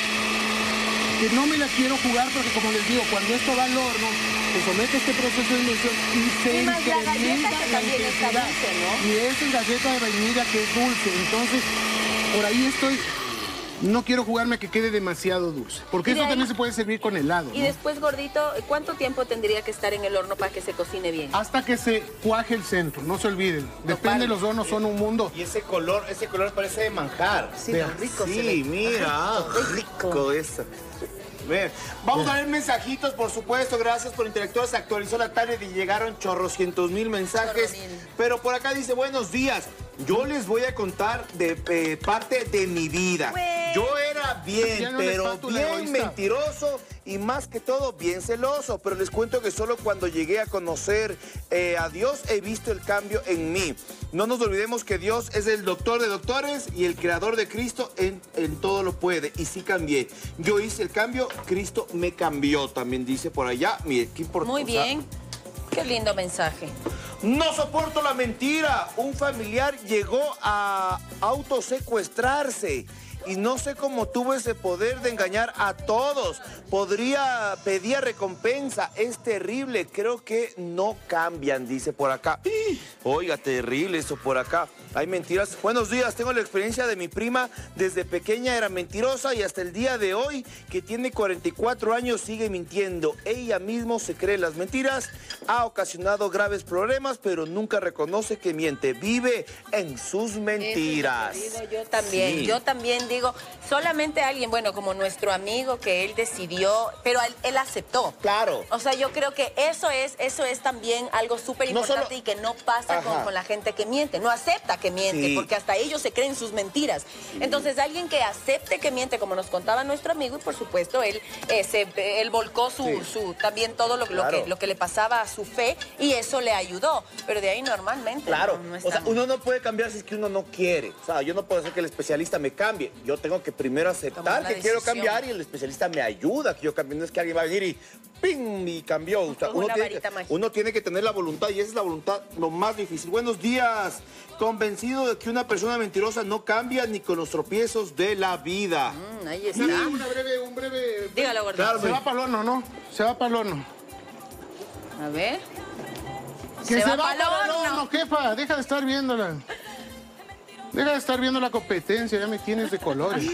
que no me la quiero jugar porque como les digo, cuando esto va al horno, se somete a este proceso de inmersión y se Y más la galleta incrementa que la también está intensidad. dulce, ¿no? Y esa es galleta de vainilla que es dulce. Entonces, por ahí estoy. No quiero jugarme a que quede demasiado dulce. Porque de ahí- también se puede servir con helado. Y ¿no? después, gordito, ¿cuánto tiempo tendría que estar en el horno para que se cocine bien? Hasta que se cuaje el centro, no se olviden. Depende, los hornos son un mundo. Y ese color, ese color parece de manjar. Sí, Vea. rico se Sí, mira, rico eso. Ver, Vamos a ver mensajitos, por supuesto. Gracias por interactuar. Se actualizó la tarde y llegaron chorrocientos mil mensajes. Chorro mil. Pero por acá dice, buenos días. Yo les voy a contar de eh, parte de mi vida. Güey. Yo era bien, pero bien egoísta. mentiroso y más que todo bien celoso. Pero les cuento que solo cuando llegué a conocer eh, a Dios he visto el cambio en mí. No nos olvidemos que Dios es el doctor de doctores y el creador de Cristo en, en todo lo puede. Y sí cambié. Yo hice el cambio, Cristo me cambió. También dice por allá. Mire, qué importante. Muy bien. Qué lindo mensaje. No soporto la mentira. Un familiar llegó a autosecuestrarse. Y no sé cómo tuvo ese poder de engañar a todos. Podría pedir recompensa. Es terrible. Creo que no cambian, dice por acá. Oiga, terrible eso por acá. Hay mentiras. Buenos días. Tengo la experiencia de mi prima. Desde pequeña era mentirosa y hasta el día de hoy, que tiene 44 años, sigue mintiendo. Ella mismo se cree las mentiras. Ha ocasionado graves problemas, pero nunca reconoce que miente. Vive en sus mentiras. Eso digo yo también, Sí. yo también digo, solamente alguien, bueno, como nuestro amigo que él decidió, pero él, él aceptó. Claro. O sea, yo creo que eso es, eso es también algo súper No importante solo- y que no pasa con, con la gente que miente, no acepta que miente, Sí. porque hasta ellos se creen sus mentiras. Entonces, alguien que acepte que miente, como nos contaba nuestro amigo, y por supuesto, él, eh, se- él volcó su, Sí. su, también todo lo, lo Claro. que, lo que le pasaba a su fe y eso le ayudó. Pero de ahí normalmente. Claro, no- no o sea, uno no puede cambiar si es que uno no quiere. O sea, yo no puedo hacer que el especialista me cambie. Yo tengo que primero aceptar que quiero cambiar y el especialista me ayuda que yo cambie. No es que alguien va a venir y ¡ping! y cambió. O sea, Con uno, tiene que, mágica. uno tiene que tener la voluntad y esa es la voluntad lo más difícil. Buenos días. Convencido de que una persona mentirosa no cambia ni con los tropiezos de la vida. Mm, ahí está. Mira, una breve, un breve. Dígalo, gordito. Claro, Se va para el horno, ¿no? Se va para el horno. A ver. Que se, va, pa'l para el horno, jefa. Deja de estar viéndola. Deja de estar viendo la competencia, ya me tienes de colores.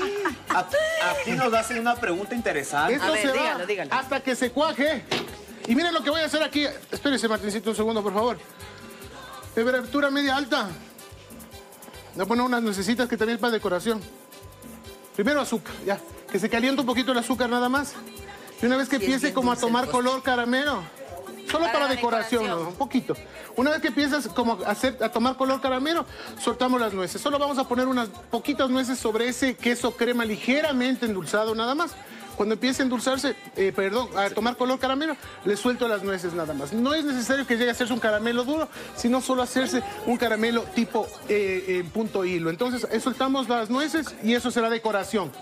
Aquí nos hacen una pregunta interesante. Esto A ver, se dígalo, va dígalo. hasta que se cuaje. Y miren lo que voy a hacer aquí. Espérese, Martincito, un segundo, por favor. Temperatura media alta. Voy a poner unas necesitas que también para decoración. Primero azúcar, ya. Que se caliente un poquito el azúcar nada más. Y una vez que empiece como a tomar color caramelo. Solo Para para, la decoración, decoración. ¿no? un poquito. Una vez que empiezas como hacer, a tomar color caramelo, soltamos las nueces. Solo vamos a poner unas poquitas nueces sobre ese queso crema ligeramente endulzado nada más. Cuando empiece a endulzarse, eh, perdón, a tomar color caramelo, le suelto las nueces nada más. No es necesario que llegue a hacerse un caramelo duro, sino solo hacerse un caramelo tipo eh, en punto hilo. Entonces, eh, soltamos las nueces y eso será decoración.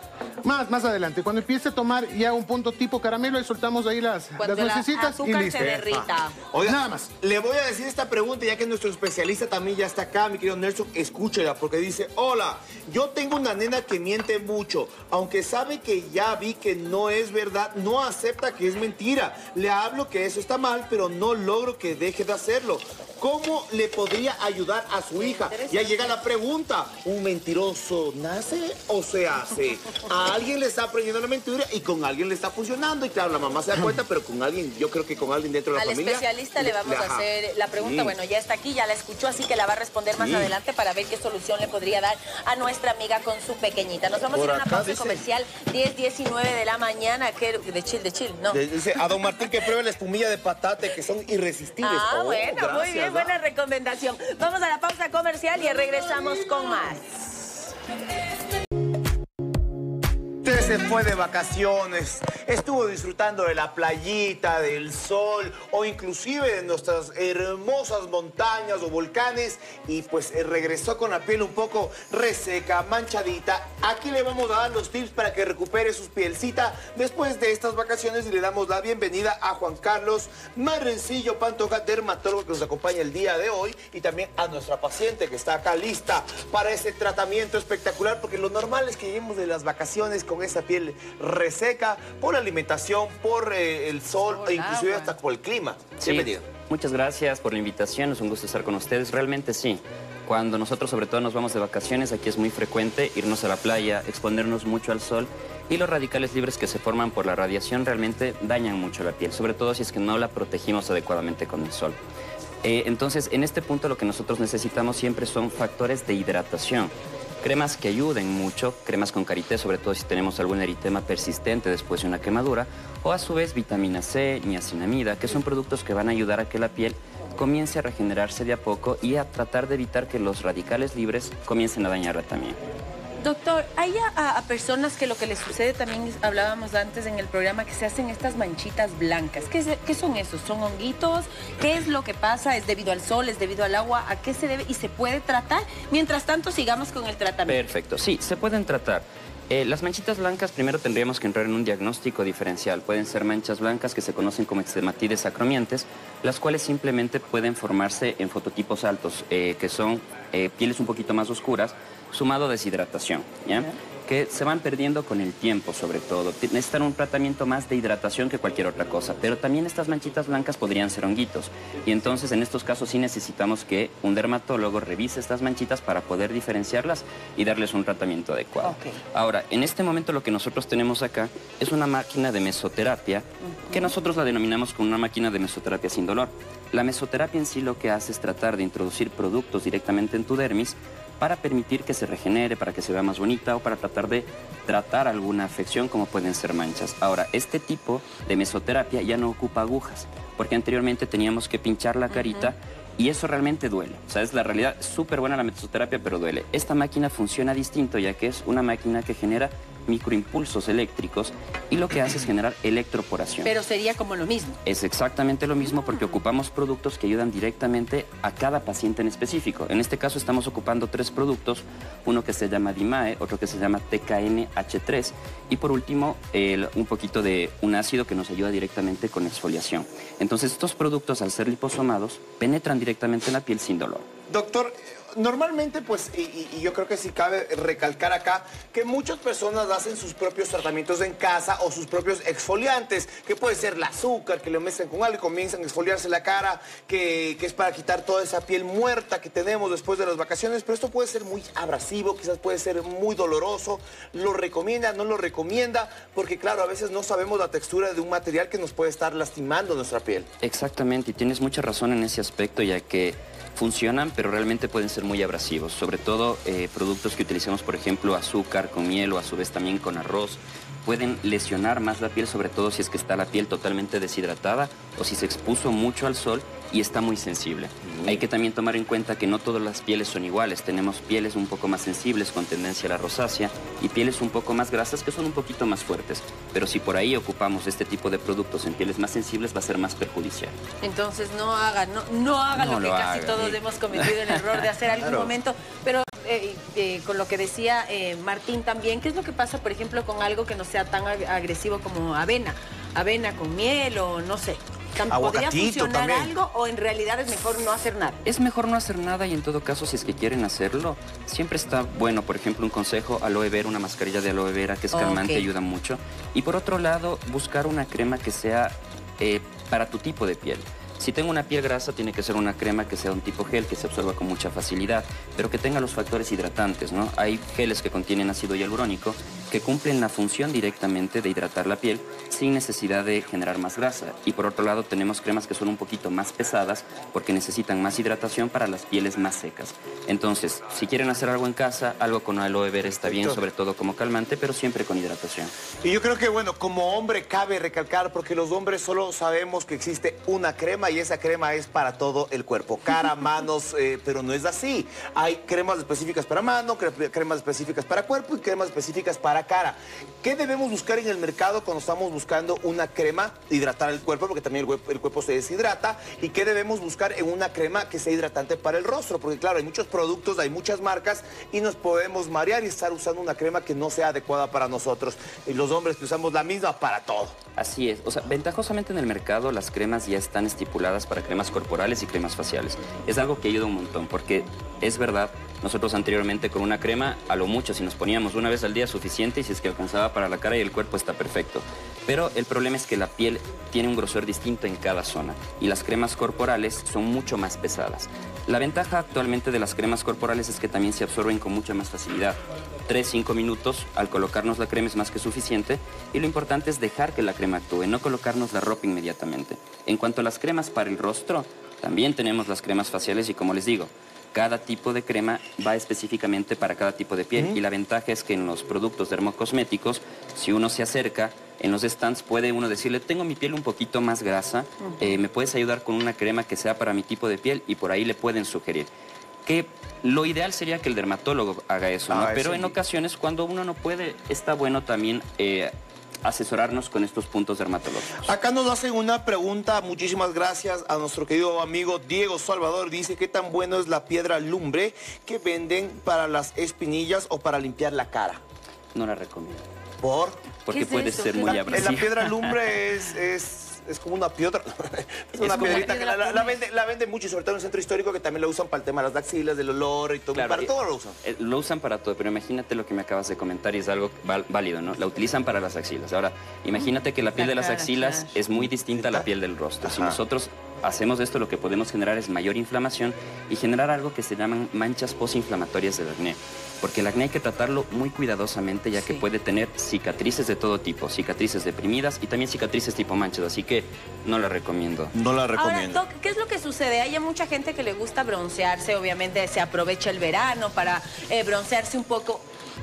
Más, más adelante. Cuando empiece a tomar ya un punto tipo caramelo, ahí soltamos ahí las, Cuando las nuecesitas y azúcar listo. se derrita. Oiga, Nada más. Le voy a decir esta pregunta, ya que nuestro especialista también ya está acá, mi querido Nelson, escúchela, porque dice, hola, yo tengo una nena que miente mucho, aunque sabe que ya vi que no es verdad, no acepta que es mentira. Le hablo que eso está mal, pero no logro que deje de hacerlo. ¿Cómo le podría ayudar a su hija? Ya llega la pregunta, ¿un mentiroso nace o se hace? A alguien le está aprendiendo la mentira y con alguien le está funcionando. Y claro, la mamá se da cuenta, pero con alguien, yo creo que con alguien dentro de la Al familia. especialista le vamos a hacer la pregunta. Sí. Bueno, ya está aquí, ya la escuchó, así que la va a responder más Sí. adelante para ver qué solución le podría dar a nuestra amiga con su pequeñita. Nos vamos Por a ir a una pausa dice- comercial 10, 19 de la mañana. que De chill, de chill, no. Dice a don Martín que pruebe la espumilla de patate, que son irresistibles. Ah, Oh, bueno, muy gracias, bien, buena recomendación. Vamos a la pausa comercial y regresamos con más. Te se fue de vacaciones, estuvo disfrutando de la playita, del sol o inclusive de nuestras hermosas montañas o volcanes y pues eh, regresó con la piel un poco reseca, manchadita. Aquí le vamos a dar los tips para que recupere su pielcita después de estas vacaciones y le damos la bienvenida a Juan Carlos Marrencillo Pantoja, dermatólogo que nos acompaña el día de hoy y también a nuestra paciente que está acá lista para ese tratamiento espectacular porque lo normal es que lleguemos de las vacaciones con esa piel reseca por la alimentación, por eh, el sol e inclusive agua. hasta por el clima. Sí, Bienvenido. Muchas gracias por la invitación, es un gusto estar con ustedes. Realmente sí. Cuando nosotros sobre todo nos vamos de vacaciones, aquí es muy frecuente irnos a la playa, exponernos mucho al sol y los radicales libres que se forman por la radiación realmente dañan mucho la piel, sobre todo si es que no la protegimos adecuadamente con el sol. Eh, entonces, en este punto lo que nosotros necesitamos siempre son factores de hidratación. Cremas que ayuden mucho, cremas con karité, sobre todo si tenemos algún eritema persistente después de una quemadura, o a su vez vitamina C, niacinamida, que son productos que van a ayudar a que la piel comience a regenerarse de a poco y a tratar de evitar que los radicales libres comiencen a dañarla también. Doctor, hay a, personas que lo que les sucede también, hablábamos antes en el programa, que se hacen estas manchitas blancas. ¿Qué, se- qué son esos? ¿Son honguitos? ¿Qué es lo que pasa? ¿Es debido al sol? ¿Es debido al agua? ¿A qué se debe? ¿Y se puede tratar? Mientras tanto, sigamos con el tratamiento. Perfecto, sí, se pueden tratar. Eh, las manchitas blancas primero tendríamos que entrar en un diagnóstico diferencial. Pueden ser manchas blancas que se conocen como extrematides acromiantes, las cuales simplemente pueden formarse en fototipos altos, eh, que son eh, pieles un poquito más oscuras, sumado a deshidratación, ¿ya? que se van perdiendo con el tiempo sobre todo. Necesitan un tratamiento más de hidratación que cualquier otra cosa, pero también estas manchitas blancas podrían ser honguitos. Y entonces en estos casos sí necesitamos que un dermatólogo revise estas manchitas para poder diferenciarlas y darles un tratamiento adecuado. Ok. Ahora, en este momento lo que nosotros tenemos acá es una máquina de mesoterapia que nosotros la denominamos como una máquina de mesoterapia sin dolor. La mesoterapia en sí lo que hace es tratar de introducir productos directamente en tu dermis para permitir que se regenere, para que se vea más bonita o para tratar de tratar alguna afección como pueden ser manchas. Ahora, este tipo de mesoterapia ya no ocupa agujas, porque anteriormente teníamos que pinchar la carita y eso realmente duele. O sea, es la realidad, súper buena la mesoterapia, pero duele. Esta máquina funciona distinto, ya que es una máquina que genera microimpulsos eléctricos y lo que hace es generar electroporación. Pero sería como lo mismo. Es exactamente lo mismo porque ocupamos productos que ayudan directamente a cada paciente en específico. En este caso estamos ocupando tres productos, uno que se llama DIMAE, otro que se llama TKNH3 y por último el- un poquito de un ácido que nos ayuda directamente con exfoliación. Entonces estos productos al ser liposomados penetran directamente en la piel sin dolor. Doctor, normalmente, pues, y, yo creo que sí cabe recalcar acá que muchas personas hacen sus propios tratamientos en casa o sus propios exfoliantes, que puede ser el azúcar, que lo mezclan con algo y comienzan a exfoliarse la cara, que, que es para quitar toda esa piel muerta que tenemos después de las vacaciones, pero esto puede ser muy abrasivo, quizás puede ser muy doloroso. ¿Lo recomienda, no lo recomienda? Porque, claro, a veces no sabemos la textura de un material que nos puede estar lastimando nuestra piel. Exactamente, y tienes mucha razón en ese aspecto, ya que funcionan, pero realmente pueden ser muy abrasivos. Sobre todo eh, productos que utilizamos, por ejemplo, azúcar con miel o a su vez también con arroz, pueden lesionar más la piel, sobre todo si es que está la piel totalmente deshidratada o si se expuso mucho al sol y está muy sensible. Hay que también tomar en cuenta que no todas las pieles son iguales. Tenemos pieles un poco más sensibles con tendencia a la rosácea y pieles un poco más grasas que son un poquito más fuertes. Pero si por ahí ocupamos este tipo de productos en pieles más sensibles va a ser más perjudicial. Entonces no haga, no, no lo que casi todos sí. hemos cometido el error de hacer algún Claro. momento. Pero eh, eh, con lo que decía eh, Martín también, ¿qué es lo que pasa, por ejemplo, con algo que no sea tan ag- agresivo como avena? Avena con miel o no sé. ¿Podría Aguacatito funcionar también. algo o en realidad es mejor no hacer nada? Es mejor no hacer nada y en todo caso, si es que quieren hacerlo, siempre está bueno. Por ejemplo, un consejo, aloe vera, una mascarilla de aloe vera que es calmante, ayuda mucho. Y por otro lado, buscar una crema que sea eh, para tu tipo de piel. Si tengo una piel grasa, tiene que ser una crema que sea un tipo gel, que se absorba con mucha facilidad, pero que tenga los factores hidratantes, ¿no? Hay geles que contienen ácido hialurónico que cumplen la función directamente de hidratar la piel sin necesidad de generar más grasa. Y por otro lado, tenemos cremas que son un poquito más pesadas porque necesitan más hidratación para las pieles más secas. Entonces, si quieren hacer algo en casa, algo con aloe vera está bien, sobre todo como calmante, pero siempre con hidratación. Y yo creo que, bueno, como hombre cabe recalcar, porque los hombres solo sabemos que existe una crema y esa crema es para todo el cuerpo, cara, manos, eh, pero no es así. Hay cremas específicas para mano, cre- cremas específicas para cuerpo y cremas específicas para cara. ¿Qué debemos buscar en el mercado cuando estamos buscando una crema hidratar el cuerpo? Porque también el, cuerpo- el cuerpo se deshidrata. ¿Y qué debemos buscar en una crema que sea hidratante para el rostro? Porque claro, hay muchos productos, hay muchas marcas y nos podemos marear y estar usando una crema que no sea adecuada para nosotros. Y los hombres que usamos la misma para todo. Así es, o sea, ventajosamente en el mercado las cremas ya están estipuladas para cremas corporales y cremas faciales. Es algo que ayuda un montón porque es verdad, nosotros anteriormente con una crema, a lo mucho si nos poníamos una vez al día suficiente y si es que alcanzaba para la cara y el cuerpo está perfecto. Pero el problema es que la piel tiene un grosor distinto en cada zona y las cremas corporales son mucho más pesadas. La ventaja actualmente de las cremas corporales es que también se absorben con mucha más facilidad. 3-5 minutos al colocarnos la crema es más que suficiente y lo importante es dejar que la crema actúe, no colocarnos la ropa inmediatamente. En cuanto a las cremas para el rostro, también tenemos las cremas faciales y como les digo, cada tipo de crema va específicamente para cada tipo de piel. Y la ventaja es que en los productos dermocosméticos, si uno se acerca, en los stands puede uno decirle, tengo mi piel un poquito más grasa, eh, me puedes ayudar con una crema que sea para mi tipo de piel y por ahí le pueden sugerir. Que lo ideal sería que el dermatólogo haga eso, ¿no? Ah, Pero eso en ocasiones cuando uno no puede, está bueno también eh, asesorarnos con estos puntos dermatológicos. Acá nos hacen una pregunta, muchísimas gracias a nuestro querido amigo Diego Salvador. Dice, ¿qué tan bueno es la piedra lumbre que venden para las espinillas o para limpiar la cara? No la recomiendo. ¿Por? Porque es puede eso? ser ¿Qué muy La, abrasiva. la piedra lumbre es, es, es como una piedra. Es una piedrita que la, la, vende, la vende mucho, y sobre todo en el centro histórico, que también lo usan para el tema de las axilas, del olor y todo. Claro, para y- todo lo usan. eh, Lo usan para todo, pero imagínate lo que me acabas de comentar y es algo val- válido, ¿no? La utilizan para las axilas. Ahora, imagínate que la piel La de las axilas es muy distinta a la piel del rostro. Si nosotros hacemos esto, lo que podemos generar es mayor inflamación y generar algo que se llaman manchas postinflamatorias del acné. Porque el acné hay que tratarlo muy cuidadosamente ya que puede tener cicatrices de todo tipo, cicatrices deprimidas y también cicatrices tipo manchas, así que no la recomiendo. No la Ahora, Doc, ¿qué es lo que sucede? Hay mucha gente que le gusta broncearse, obviamente se aprovecha el verano para eh, broncearse un poco.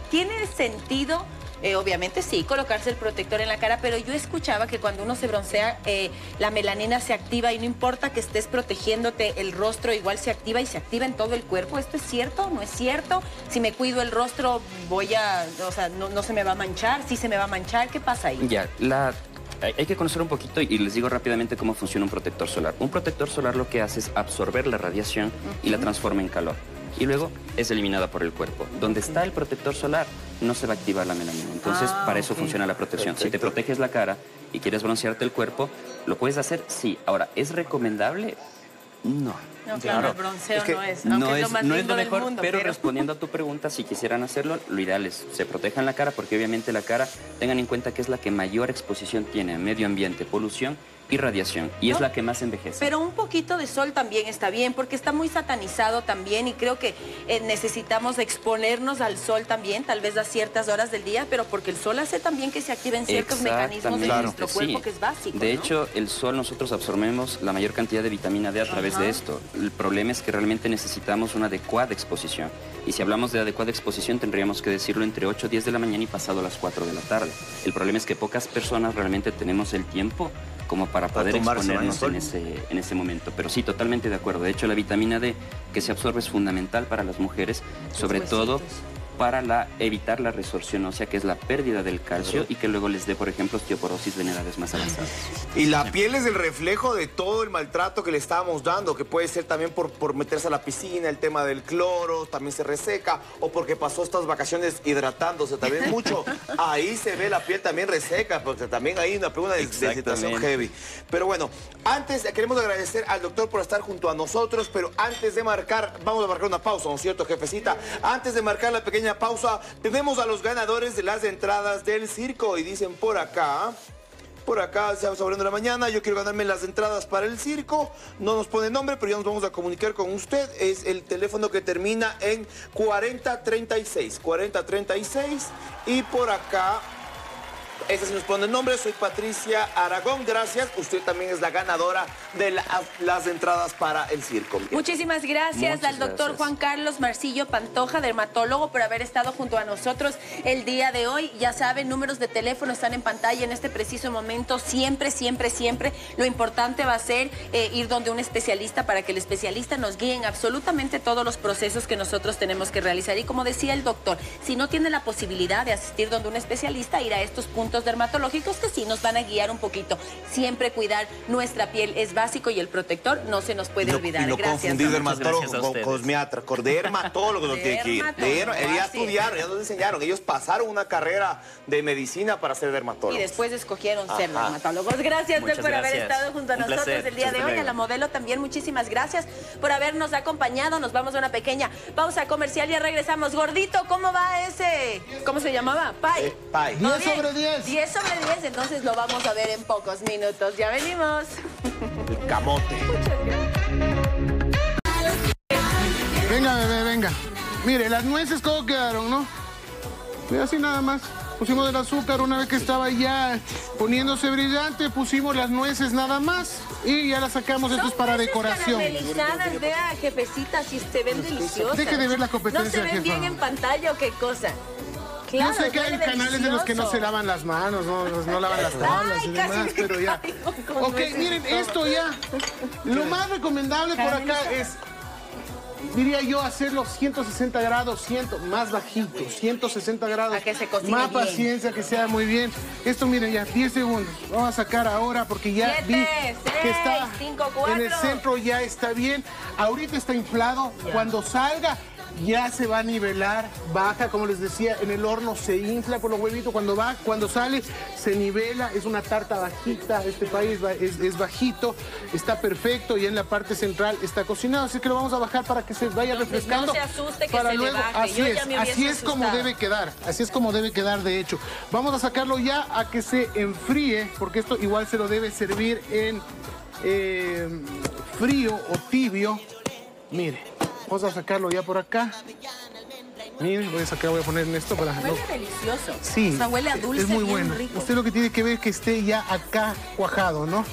¿Tiene sentido? Eh, obviamente sí, colocarse el protector en la cara, pero yo escuchaba que cuando uno se broncea, eh, la melanina se activa y no importa que estés protegiéndote el rostro, igual se activa y se activa en todo el cuerpo. ¿Esto es cierto? ¿No es cierto? Si me cuido el rostro, voy a, o sea, no, no se me va a manchar, sí se me va a manchar, ¿qué pasa ahí? Ya, la, hay hay que conocer un poquito y les digo rápidamente cómo funciona un protector solar. Un protector solar lo que hace es absorber la radiación y la transforma en calor. Y luego es eliminada por el cuerpo. Donde está el protector solar no se va a activar la melanina. Entonces, Ah, para eso funciona la protección. Si te proteges la cara y quieres broncearte el cuerpo, ¿lo puedes hacer? Sí. Ahora, ¿es recomendable? No. No, claro, el bronceo Es que no es, No es, es, lo más no es lo del mejor, mundo, pero, respondiendo a tu pregunta, si quisieran hacerlo, lo ideal es se protejan la cara, porque obviamente la cara, tengan en cuenta que es la que mayor exposición tiene a medio ambiente, polución y radiación, y es No, la que más envejece. Pero un poquito de sol también está bien, porque está muy satanizado también y creo que eh, necesitamos exponernos al sol también, tal vez a ciertas horas del día, pero porque el sol hace también que se activen ciertos mecanismos de Exactamente, nuestro cuerpo sí. que es básico. De ¿no? hecho, el sol nosotros absorbemos la mayor cantidad de vitamina D a través Ajá. de esto. El problema es que realmente necesitamos una adecuada exposición. Y si hablamos de adecuada exposición, tendríamos que decirlo entre 8 o 10 de la mañana y pasado a las 4 de la tarde. El problema es que pocas personas realmente tenemos el tiempo como para poder exponernos en ese, en ese momento. Pero sí, totalmente de acuerdo. De hecho, la vitamina D que se absorbe es fundamental para las mujeres, sobre todo. Para la, evitar la resorción ósea, que es la pérdida del calcio y que luego les dé, por ejemplo, osteoporosis en edades más avanzadas. Y la piel es el reflejo de todo el maltrato que le estábamos dando, que puede ser también por, por meterse a la piscina, el tema del cloro, también se reseca, o porque pasó estas vacaciones hidratándose también mucho. Ahí se ve la piel también reseca, porque también hay una pregunta de, de Exactamente. heavy. Pero bueno, antes queremos agradecer al doctor por estar junto a nosotros, pero antes de marcar, vamos a marcar una pausa, ¿no es cierto, jefecita? Antes de marcar la pequeña pausa, tenemos a los ganadores de las entradas del circo y dicen por acá... Por acá, estamos abriendo la mañana, yo quiero ganarme las entradas para el circo. No nos pone nombre, pero ya nos vamos a comunicar con usted. Es el teléfono que termina en 4036. 4036. Y por acá Esta sí nos pone el nombre, soy Patricia Aragón, gracias. Usted también es la ganadora de la- las entradas para el circo. Muchísimas gracias Muchas al doctor gracias. Juan Carlos Marcillo Pantoja, dermatólogo, por haber estado junto a nosotros el día de hoy. Ya saben, números de teléfono están en pantalla en este preciso momento. Siempre, siempre, siempre. Lo importante va a ser eh, ir donde un especialista para que el especialista nos guíe en absolutamente todos los procesos que nosotros tenemos que realizar. Y como decía el doctor, si no tiene la posibilidad de asistir donde un especialista, ir a estos puntos dermatológicos que sí nos van a guiar un poquito. Siempre cuidar nuestra piel es básico y el protector no se nos puede Y no, olvidar. y no Gracias. confundir doctor. dermatólogo con cosmiatra, con dermatólogo no tiene que ir. Es. estudiaron, ellos nos enseñaron, ellos pasaron una carrera de medicina para ser dermatólogos. Y después escogieron ser dermatólogos. Gracias Muchas por haber estado junto a Un nosotros placer. el día de hoy. A la modelo también muchísimas gracias por habernos acompañado. Nos vamos a una pequeña pausa comercial y ya regresamos. Gordito, ¿cómo va ese? ¿Cómo se llamaba? Pai. Eh, Pai. ¿Todo 10 bien? sobre 10. 10 sobre 10, entonces lo vamos a ver en pocos minutos. Ya venimos. El camote. Venga, bebé, venga. Mire, las nueces, ¿cómo quedaron, no? Y así nada más. Pusimos el azúcar una vez que estaba ya poniéndose brillante, pusimos las nueces nada más y ya las sacamos. Esto es para decoración. caramelizadas, vea, jefecita, si se ven deliciosas. Deje de ver la ¿No competencia, se ven jefa. bien en pantalla o qué cosa? Claro, Yo sé que hay canales de los que no delicioso. se lavan las manos, no, no lavan las tablas Ay, y demás, pero ya. Ok, miren, esto ya. Lo más recomendable por acá es, diría yo, hacerlo 160 grados, 100, más bajito, 160 grados. A que se cocine Más bien. paciencia, que sea muy bien. Esto, miren, ya 10 segundos. Vamos a sacar ahora porque ya Siete, vi seis, que está cinco, en el centro ya está bien. Ahorita está inflado. Cuando salga ya se va a nivelar, baja, como les decía, en el horno se infla por los huevitos. Cuando va, cuando sale, se nivela. Es una tarta bajita. Este país es, es bajito, está perfecto y en la parte central está cocinado. Así que lo vamos a bajar para que se vaya refrescando. no se asuste que para se le luego. baje. Así Yo es, ya así es como debe quedar. Así es como debe quedar, de hecho. Vamos a sacarlo ya a que se enfríe, porque esto igual se lo debe servir en eh, frío o tibio. Mire, vamos a sacarlo ya por acá. Mire, voy a sacar, voy a poner en esto para... Huele no- delicioso. Sí, O sea, huele a dulce, es muy bien bueno. rico. Usted lo que tiene que ver es que esté ya acá cuajado, ¿no?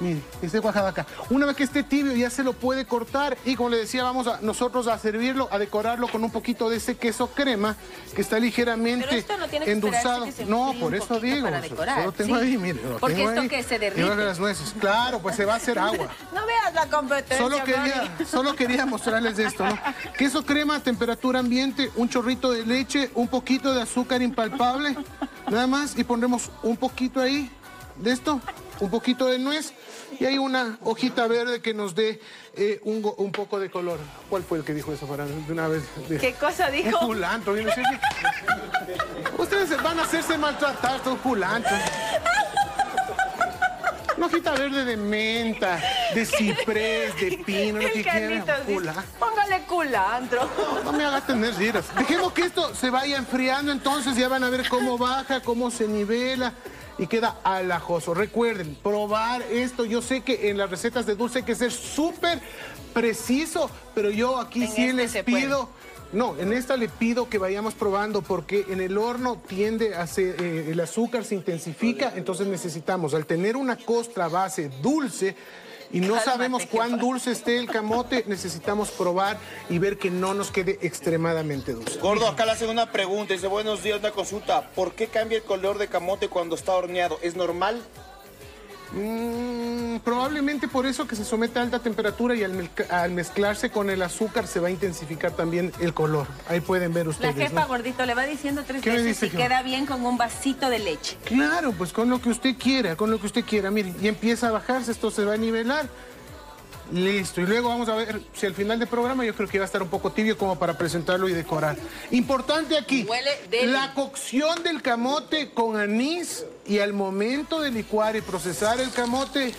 Mire, que esté cuajado acá. Una vez que esté tibio ya se lo puede cortar y como le decía, vamos a nosotros a servirlo, a decorarlo con un poquito de ese queso crema que está ligeramente Pero esto no tiene que endulzado. que se no, por eso digo, solo tengo sí. ahí, mire. lo Porque tengo esto ahí. que se derrite. las nueces. Claro, pues se va a hacer agua. No veas la competencia. Solo quería, solo quería mostrarles esto, ¿no? Queso crema a temperatura ambiente, un chorrito de leche, un poquito de azúcar impalpable, nada más, y pondremos un poquito ahí de esto, un poquito de nuez, y hay una hojita verde que nos dé eh, un, un poco de color. ¿Cuál fue el que dijo eso para de una vez? De- ¿Qué cosa Un dijo? no sé qué- Ustedes van a hacerse maltratar, estos culantos. Una hojita verde de menta, de ciprés, de pino, lo que quieran. Cula. Póngale culantro. No me hagas tener giras. Dejemos que esto se vaya enfriando, entonces ya van a ver cómo baja, cómo se nivela y queda alajoso. Recuerden, probar esto. Yo sé que en las recetas de dulce hay que ser súper preciso, pero yo aquí En sí este les pido. No, en esta le pido que vayamos probando porque en el horno tiende a ser, eh, el azúcar se intensifica, entonces necesitamos, al tener una costra base dulce, y no Cálmate, sabemos cuán jefa. dulce esté el camote, necesitamos probar y ver que no nos quede extremadamente dulce. Gordo, acá le hacen una pregunta. Dice, buenos días, una consulta. ¿Por qué cambia el color de camote cuando está horneado? ¿Es normal? Mm, probablemente por eso que se somete a alta temperatura y al, mezcla- al mezclarse con el azúcar se va a intensificar también el color. Ahí pueden ver La ustedes. jefa ¿no? gordito le va diciendo tres ¿Qué me veces dice, si jefa? queda bien con un vasito de leche. Claro, pues con lo que usted quiera, con lo que usted quiera. Miren, y empieza a bajarse, esto se va a nivelar. Listo, y luego vamos a ver si al final del programa yo creo que va a estar un poco tibio como para presentarlo y decorar. Importante aquí, Huele la cocción del camote con anís y al momento de licuar y procesar el camote,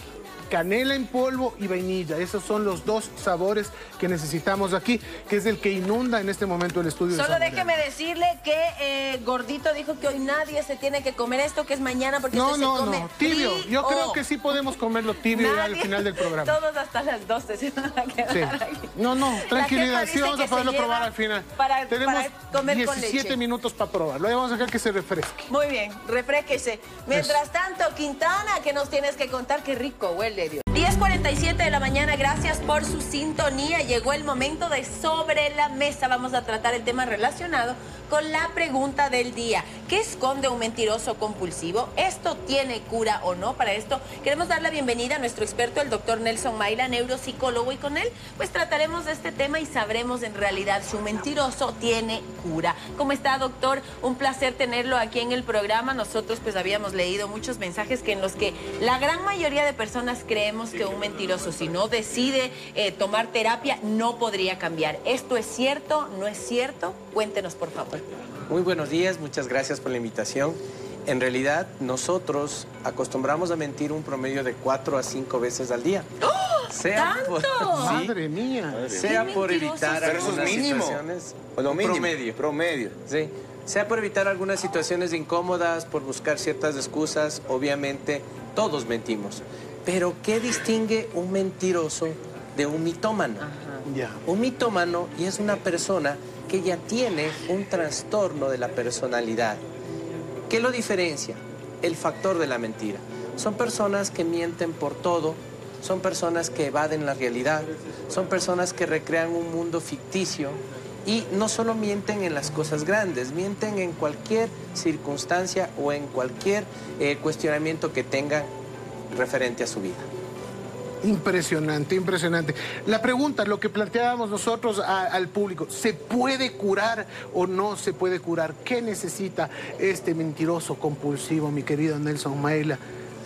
canela en polvo y vainilla. Esos son los dos sabores que necesitamos aquí, que es el que inunda en este momento el estudio. Solo déjeme decirle que eh, Gordito dijo que hoy nadie se tiene que comer esto, que es mañana porque No, esto no, se come no, tibio. Yo creo que sí podemos comerlo tibio al final del programa. Todos hasta las 12 se van a quedar Sí. aquí. No, no, tranquilidad. Sí, vamos que a poderlo probar al final. Para, Tenemos para comer con 17 leche. minutos para probarlo. Ahí vamos a dejar que se refresque. Muy bien, refresquese. Mientras tanto, Quintana, ¿qué nos tienes que contar? Qué rico huele, Dios. 10.47 de la mañana, gracias por su sintonía. Llegó el momento de Sobre la Mesa. Vamos a tratar el tema relacionado con la pregunta del día. ¿Qué esconde un mentiroso compulsivo? ¿Esto tiene cura o no? Para esto queremos dar la bienvenida a nuestro experto, el doctor Nelson Maila, neuropsicólogo, y con él pues trataremos de este tema y sabremos en realidad si un mentiroso tiene cura. ¿Cómo está, doctor? Un placer tenerlo aquí en el programa. Nosotros pues habíamos leído muchos mensajes que en los que la gran mayoría de personas creemos que un mentiroso si no decide eh, tomar terapia no podría cambiar. ¿Esto es cierto? ¿No es cierto? Cuéntenos, por favor. Muy buenos días, muchas gracias por la invitación. En realidad, nosotros acostumbramos a mentir un promedio de cuatro a cinco veces al día. Sea por, Madre mía. sea por evitar Pero eso es algunas mínimo. situaciones. O lo mínimo. Promedio. Promedio. Sí. Sea por evitar algunas situaciones incómodas, por buscar ciertas excusas, obviamente todos mentimos. Pero ¿qué distingue un mentiroso de un mitómano? Un mitómano y es una persona que ya tiene un trastorno de la personalidad. ¿Qué lo diferencia? El factor de la mentira. Son personas que mienten por todo, son personas que evaden la realidad, son personas que recrean un mundo ficticio y no solo mienten en las cosas grandes, mienten en cualquier circunstancia o en cualquier eh, cuestionamiento que tengan referente a su vida. Impresionante, impresionante. La pregunta, lo que planteábamos nosotros a- al público, ¿se puede curar o no se puede curar? ¿Qué necesita este mentiroso compulsivo, mi querido Nelson Maela?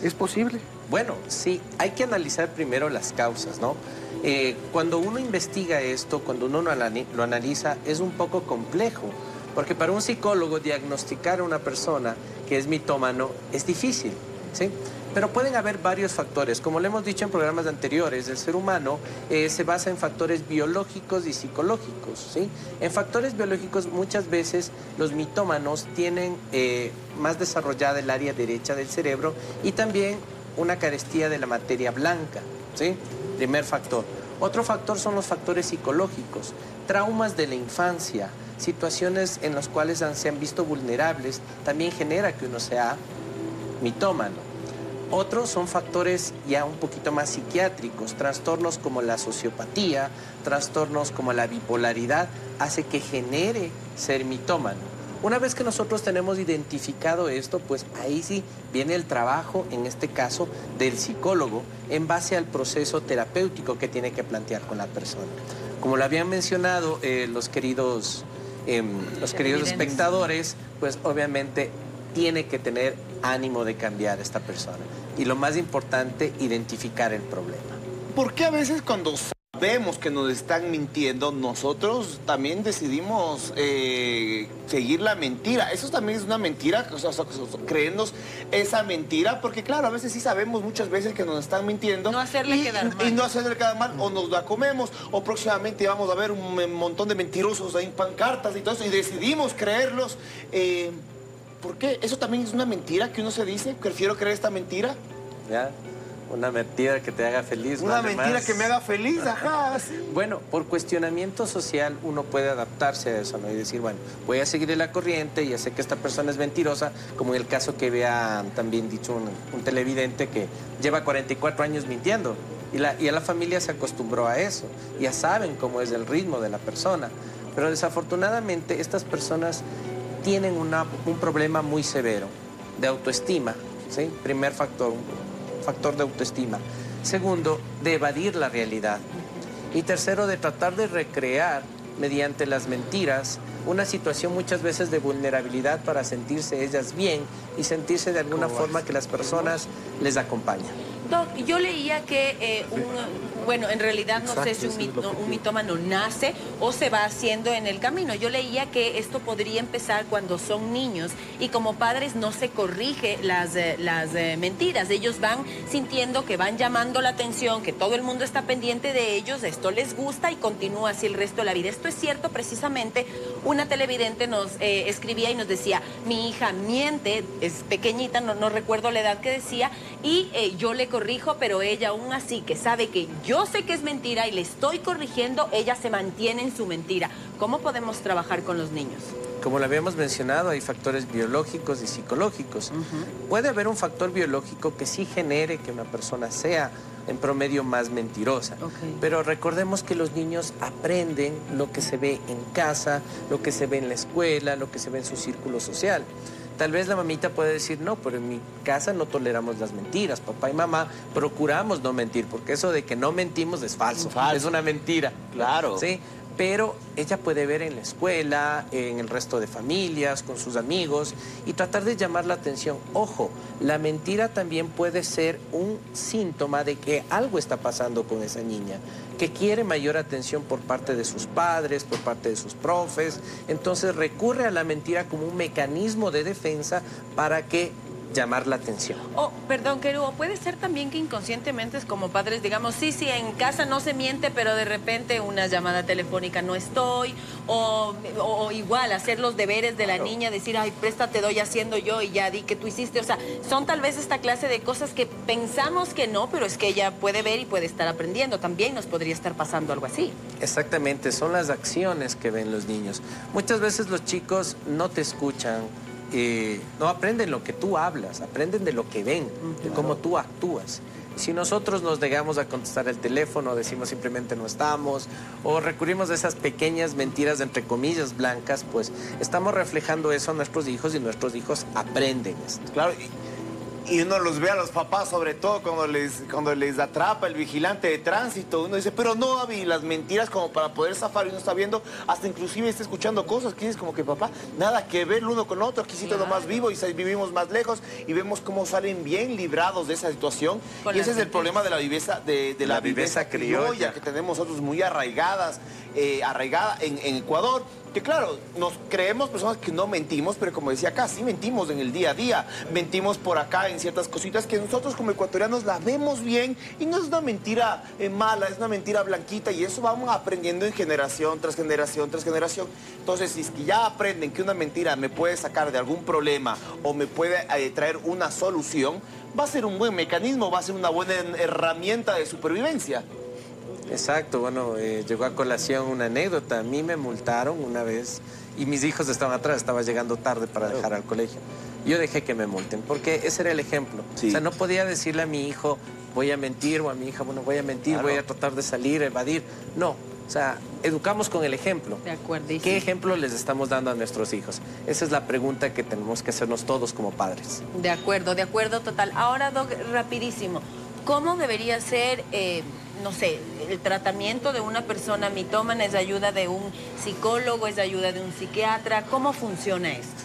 ¿Es posible? Bueno, sí, hay que analizar primero las causas, ¿no? Eh, cuando uno investiga esto, cuando uno lo analiza, es un poco complejo, porque para un psicólogo diagnosticar a una persona que es mitómano es difícil, ¿sí? Pero pueden haber varios factores. Como le hemos dicho en programas anteriores, el ser humano eh, se basa en factores biológicos y psicológicos. ¿sí? En factores biológicos muchas veces los mitómanos tienen eh, más desarrollada el área derecha del cerebro y también una carestía de la materia blanca. ¿sí? Primer factor. Otro factor son los factores psicológicos, traumas de la infancia, situaciones en las cuales se han visto vulnerables, también genera que uno sea mitómano. Otros son factores ya un poquito más psiquiátricos, trastornos como la sociopatía, trastornos como la bipolaridad, hace que genere ser mitómano. Una vez que nosotros tenemos identificado esto, pues ahí sí viene el trabajo, en este caso, del psicólogo, en base al proceso terapéutico que tiene que plantear con la persona. Como lo habían mencionado eh, los queridos, em, los queridos espectadores, pues obviamente tiene que tener ánimo de cambiar esta persona. Y lo más importante, identificar el problema. ¿Por qué a veces cuando sabemos que nos están mintiendo, nosotros también decidimos eh, seguir la mentira? Eso también es una mentira, o sea, o sea, creernos esa mentira, porque claro, a veces sí sabemos muchas veces que nos están mintiendo. No hacerle y, quedar mal. Y no hacerle quedar mal, o nos la comemos, o próximamente vamos a ver un montón de mentirosos ahí en pancartas y todo eso, y decidimos creerlos. Eh, ¿Por qué? ¿Eso también es una mentira que uno se dice? Prefiero creer esta mentira. ¿Ya? Una mentira que te haga feliz. Una vale mentira más. que me haga feliz, ajá. sí. Bueno, por cuestionamiento social uno puede adaptarse a eso, ¿no? Y decir, bueno, voy a seguir la corriente, ya sé que esta persona es mentirosa, como en el caso que había también dicho un, un televidente que lleva 44 años mintiendo. Y, la, y a la familia se acostumbró a eso. Ya saben cómo es el ritmo de la persona. Pero desafortunadamente estas personas tienen una- un problema muy severo de autoestima, ¿sí? Primer factor, un factor de autoestima. Segundo, de evadir la realidad. Y tercero, de tratar de recrear mediante las mentiras una situación muchas veces de vulnerabilidad para sentirse ellas bien y sentirse de alguna forma que las personas les acompañan. Doc, yo leía que eh, un, bueno, en realidad no sé si un, mito- un mitómano nace o se va haciendo en el camino. Yo leía que esto podría empezar cuando son niños y como padres no se corrige las, eh, las eh, mentiras. Ellos van sintiendo que van llamando la atención, que todo el mundo está pendiente de ellos, esto les gusta y continúa así el resto de la vida. Esto es cierto precisamente. Una televidente nos escribía y nos decía, mi hija miente, es pequeñita, no, no recuerdo la edad que decía, y yo le corrijo, pero ella aún así, que sabe que yo sé que es mentira y le estoy corrigiendo, ella se mantiene en su mentira. ¿Cómo podemos trabajar con los niños? Como lo habíamos mencionado, hay factores biológicos y psicológicos. Puede haber un factor biológico que sí genere que una persona sea en promedio más mentirosa. Pero recordemos que los niños aprenden lo que se ve en casa, lo que se ve en la escuela, lo que se ve en su círculo social. Tal vez la mamita puede decir, no, pero en mi casa no toleramos las mentiras. Papá y mamá procuramos no mentir, porque eso de que no mentimos es falso. Es una mentira. Claro. ¿Sí? Pero ella puede ver en la escuela, en el resto de familias, con sus amigos y tratar de llamar la atención. Ojo, la mentira también puede ser un síntoma de que algo está pasando con esa niña, que quiere mayor atención por parte de sus padres, por parte de sus profes. Entonces recurre a la mentira como un mecanismo de defensa para que llamar la atención. Oh, perdón, Keru, puede ser también que inconscientemente es como padres, digamos, sí, sí, en casa no se miente, pero de repente una llamada telefónica no estoy, o, igual hacer los deberes de la niña, decir, ay, préstate, doy haciendo yo y ya di que tú hiciste. O sea, son tal vez esta clase de cosas que pensamos que no, pero es que ella puede ver y puede estar aprendiendo. También nos podría estar pasando algo así. Exactamente, son las acciones que ven los niños. Muchas veces los chicos no te escuchan, eh, no aprenden lo que tú hablas, aprenden de lo que ven, de cómo tú actúas. Si nosotros nos negamos a contestar el teléfono, decimos simplemente no estamos, o recurrimos a esas pequeñas mentiras, entre comillas, blancas, pues estamos reflejando eso a nuestros hijos y nuestros hijos aprenden esto. Claro, y, y uno los ve a los papás, sobre todo cuando les, cuando les atrapa el vigilante de tránsito. Uno dice, pero no, Avi, las mentiras como para poder zafar y uno está viendo, hasta inclusive está escuchando cosas que es como que papá, nada que ver el uno con el otro, aquí sí todo más vivo y vivimos más lejos y vemos cómo salen bien librados de esa situación. Con y ese es el problema de la viveza, de, de la, La viveza criolla. que tenemos nosotros muy arraigadas, eh, arraigada en, en Ecuador. Que claro, nos creemos personas que no mentimos, pero como decía acá, sí mentimos en el día a día. Mentimos por acá en ciertas cositas que nosotros como ecuatorianos la vemos bien y no es una mentira eh, mala, es una mentira blanquita y eso vamos aprendiendo en generación tras generación tras generación. Entonces, si es que ya aprenden que una mentira me puede sacar de algún problema o me puede eh, traer una solución, va a ser un buen mecanismo, va a ser una buena herramienta de supervivencia. Exacto, bueno, eh, llegó a colación una anécdota. A mí me multaron una vez y mis hijos estaban atrás, estaba llegando tarde para dejar al colegio. Yo dejé que me multen, porque ese era el ejemplo. Sí. O sea, no podía decirle a mi hijo, voy a mentir, o a mi hija, bueno, voy a mentir, Claro. voy a tratar de salir, evadir. No, o sea, educamos con el ejemplo. De acuerdo. ¿Qué ejemplo les estamos dando a nuestros hijos? Esa es la pregunta que tenemos que hacernos todos como padres. De acuerdo, de acuerdo total. Ahora, Doc, rapidísimo. ¿Cómo debería ser, eh, no sé, el tratamiento de una persona mitómana? ¿Es ayuda de un psicólogo? ¿Es ayuda de un psiquiatra? ¿Cómo funciona esto?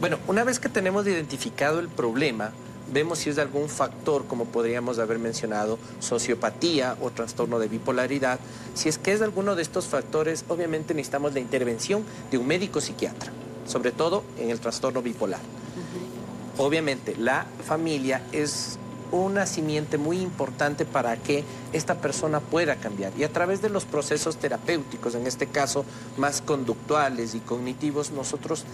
Bueno, una vez que tenemos identificado el problema, vemos si es de algún factor, como podríamos haber mencionado, sociopatía o trastorno de bipolaridad. Si es que es de alguno de estos factores, obviamente necesitamos la intervención de un médico psiquiatra, sobre todo en el trastorno bipolar. Obviamente, la familia es una simiente muy importante para que esta persona pueda cambiar. Y a través de los procesos terapéuticos, en este caso más conductuales y cognitivos, nosotros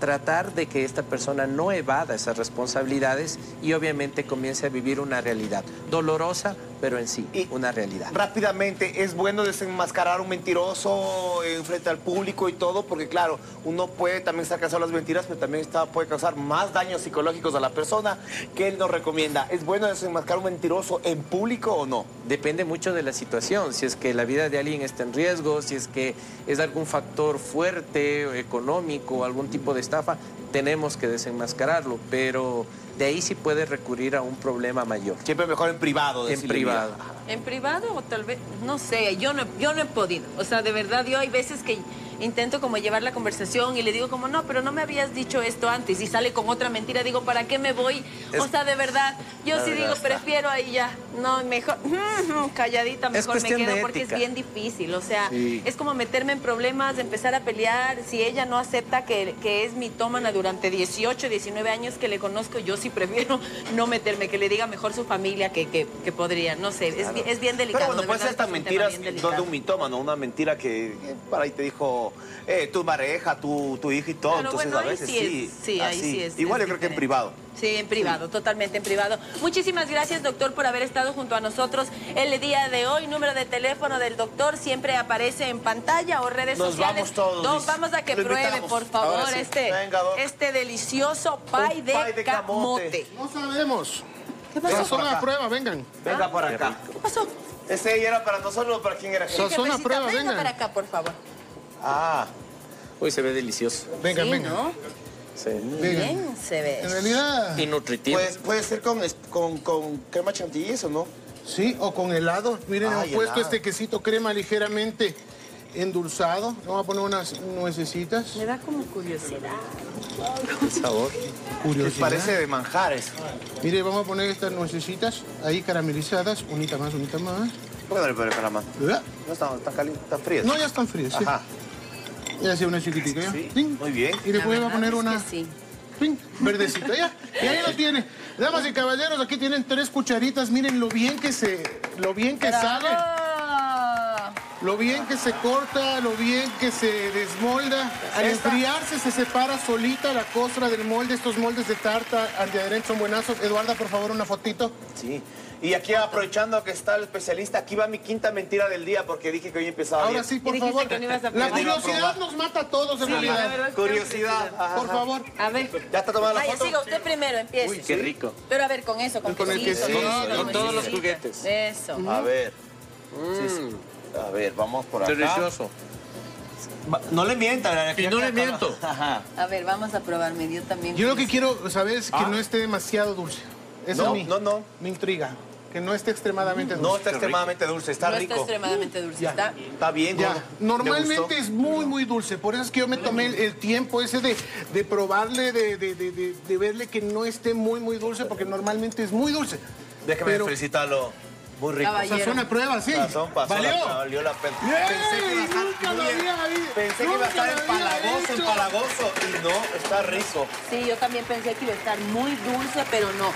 tratar de que esta persona no evada esas responsabilidades y obviamente comience a vivir una realidad dolorosa, pero en sí, Y- una realidad. Rápidamente, es bueno desenmascarar un mentiroso en frente al público y todo, porque claro, uno puede también estar cansado de las mentiras, pero también está, puede causar más daños psicológicos a la persona que él nos recomienda. ¿Es bueno desenmascarar un mentiroso en público o no? Depende mucho de la situación, si es que la vida de alguien está en riesgo, si es que es algún factor fuerte, económico algún tipo de estafa, tenemos que desenmascararlo, pero de ahí sí puede recurrir a un problema mayor. Siempre mejor en privado. En privado. ¿En privado o tal vez? No sé, yo no, yo no he podido. O sea, de verdad, yo hay veces que intento como llevar la conversación y le digo como, no, pero no me habías dicho esto antes y sale con otra mentira, digo, ¿para qué me voy? o sea, de verdad, yo La sí verdad digo, está. prefiero ahí ya, no, mejor, calladita, mejor me quedo porque es bien difícil, o sea, Sí. es como meterme en problemas, empezar a pelear, si ella no acepta que, que es mitómana durante 18, 19 años que le conozco, yo sí prefiero no meterme, que le diga mejor su familia que, que, que podría, no sé, es, bi- es bien delicado. Pero bueno, de puede ser estas es mentiras no de un mitómano, una mentira que para ahí te dijo eh, tu pareja, tu, tu hija y todo. Claro, Entonces bueno, a ahí veces sí es- sí. sí, ahí así. sí es- Igual es yo creo que en privado. Sí, en privado, totalmente en privado. Muchísimas gracias, doctor, por haber estado junto a nosotros el día de hoy. Número de teléfono del doctor siempre aparece en pantalla o redes Nos sociales. vamos todos, Doc, dice. vamos a que Lo pruebe, invitamos. por favor, sí. este, Venga, este delicioso pay de, camote. camote. No sabemos. ¿Qué Venga pasó? por Sazón a acá. prueba, vengan. Venga por acá. ¿Qué pasó? Ese era para nosotros o para quién era. Sazón a Jefecita, prueba, venga vengan. para acá, por favor. Ah, Uy, se ve delicioso. Vengan, sí, vengan. ¿no? Sí. Bien se ve. En realidad, Y nutritivo. pues puede ser con, con, con crema chantilly, ¿eso no? sí, o con helado. Miren, Ay, hemos puesto helado. este quesito crema ligeramente endulzado. Vamos a poner unas nuecesitas. Me da como curiosidad. El sabor. Curiosidad. Parece de manjares. Mire, vamos a poner estas nuecesitas ahí caramelizadas. Unita más, unita más. Póngale pero la mano. ¿Verdad? No están, están calientes, están frías. No, ya están frías. Sí. Ajá. Ya hacía una chiquitica. ¿ya? Sí, Ting. muy bien. Y después va a poner una sí. ting, verdecita. Ya. Y ahí lo tiene. Damas y caballeros, aquí tienen tres cucharitas. Miren lo bien que se, lo bien que sale. Lo bien que se corta, lo bien que se desmolda. Al Esta- enfriarse se separa solita la costra del molde. Estos moldes de tarta antiadherentes son buenazos. Eduarda, por favor, una fotito. Sí. Y aquí aprovechando que está el especialista, aquí va mi quinta mentira del día porque dije que hoy empezaba Ahora bien. sí, por favor. que no ibas a La curiosidad nos mata a todos en Sí, realidad. Curiosidad. ajá, Por ajá. favor. A ver. ¿Ya está tomando la Vaya, foto? siga usted primero, empiece. Uy, qué rico. Pero a ver, con eso, con, Con el quesito, todo, con todos los juguetes. Eso. A ver. Sí, sí. A ver, vamos por acá. Delicioso. No le mientan. Y no le miento. Ajá. A ver, vamos a probarme. Yo también. Yo lo que quiero saber es que Ah. no esté demasiado dulce. Eso No, a mí no, no. me intriga. Que no esté extremadamente dulce. No está extremadamente dulce, está no rico. está extremadamente dulce. Ya. Está... Está bien, Ya, gordo. ¿Le normalmente es muy, muy dulce. Por eso es que yo me tomé el, el tiempo ese de, de probarle, de, de- de- de- de verle que no esté muy, muy dulce, porque normalmente es muy dulce. Déjeme Pero- felicitarlo. Muy rico. Caballero. O sea, es una prueba, sí. Razón, pasó ¿Valió? la- valió la pena. Bien, Pensé que iba a estar nunca lo había. Pensé que iba a estar empalagoso, empalagoso. Y no, está rico. Sí, yo también pensé que iba a estar muy dulce, pero no.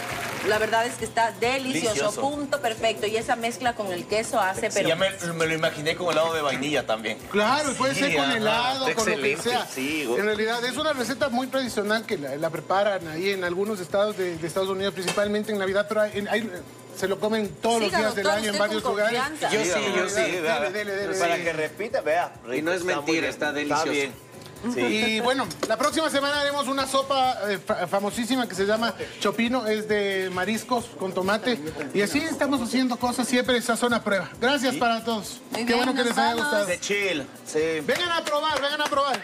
La verdad es que está delicioso, Delicioso. punto perfecto. Y esa mezcla con el queso hace, Sí, pero... ya me, me lo imaginé con helado de vainilla también. Claro, y puede Sí, ser con helado, con lo que sea. sí, en realidad es una receta muy tradicional que la, la preparan ahí en algunos estados de, de Estados Unidos, principalmente en Navidad, pero hay- hay- se lo comen todos los días del año en varios lugares. confianza. Yo sí, yo sí. Dele, vea, dele, dele, Para que repita, vea. rico, Y no es mentira, está delicioso. Está bien. Sí. Y bueno, la próxima semana haremos una sopa eh, fa- famosísima que se llama chopino, es de mariscos con tomate. Y así estamos haciendo cosas siempre esa zona prueba. Gracias para todos. Muy Qué bien, bueno que les haya gustado. De chill. Sí. Vengan a probar, vengan a probar.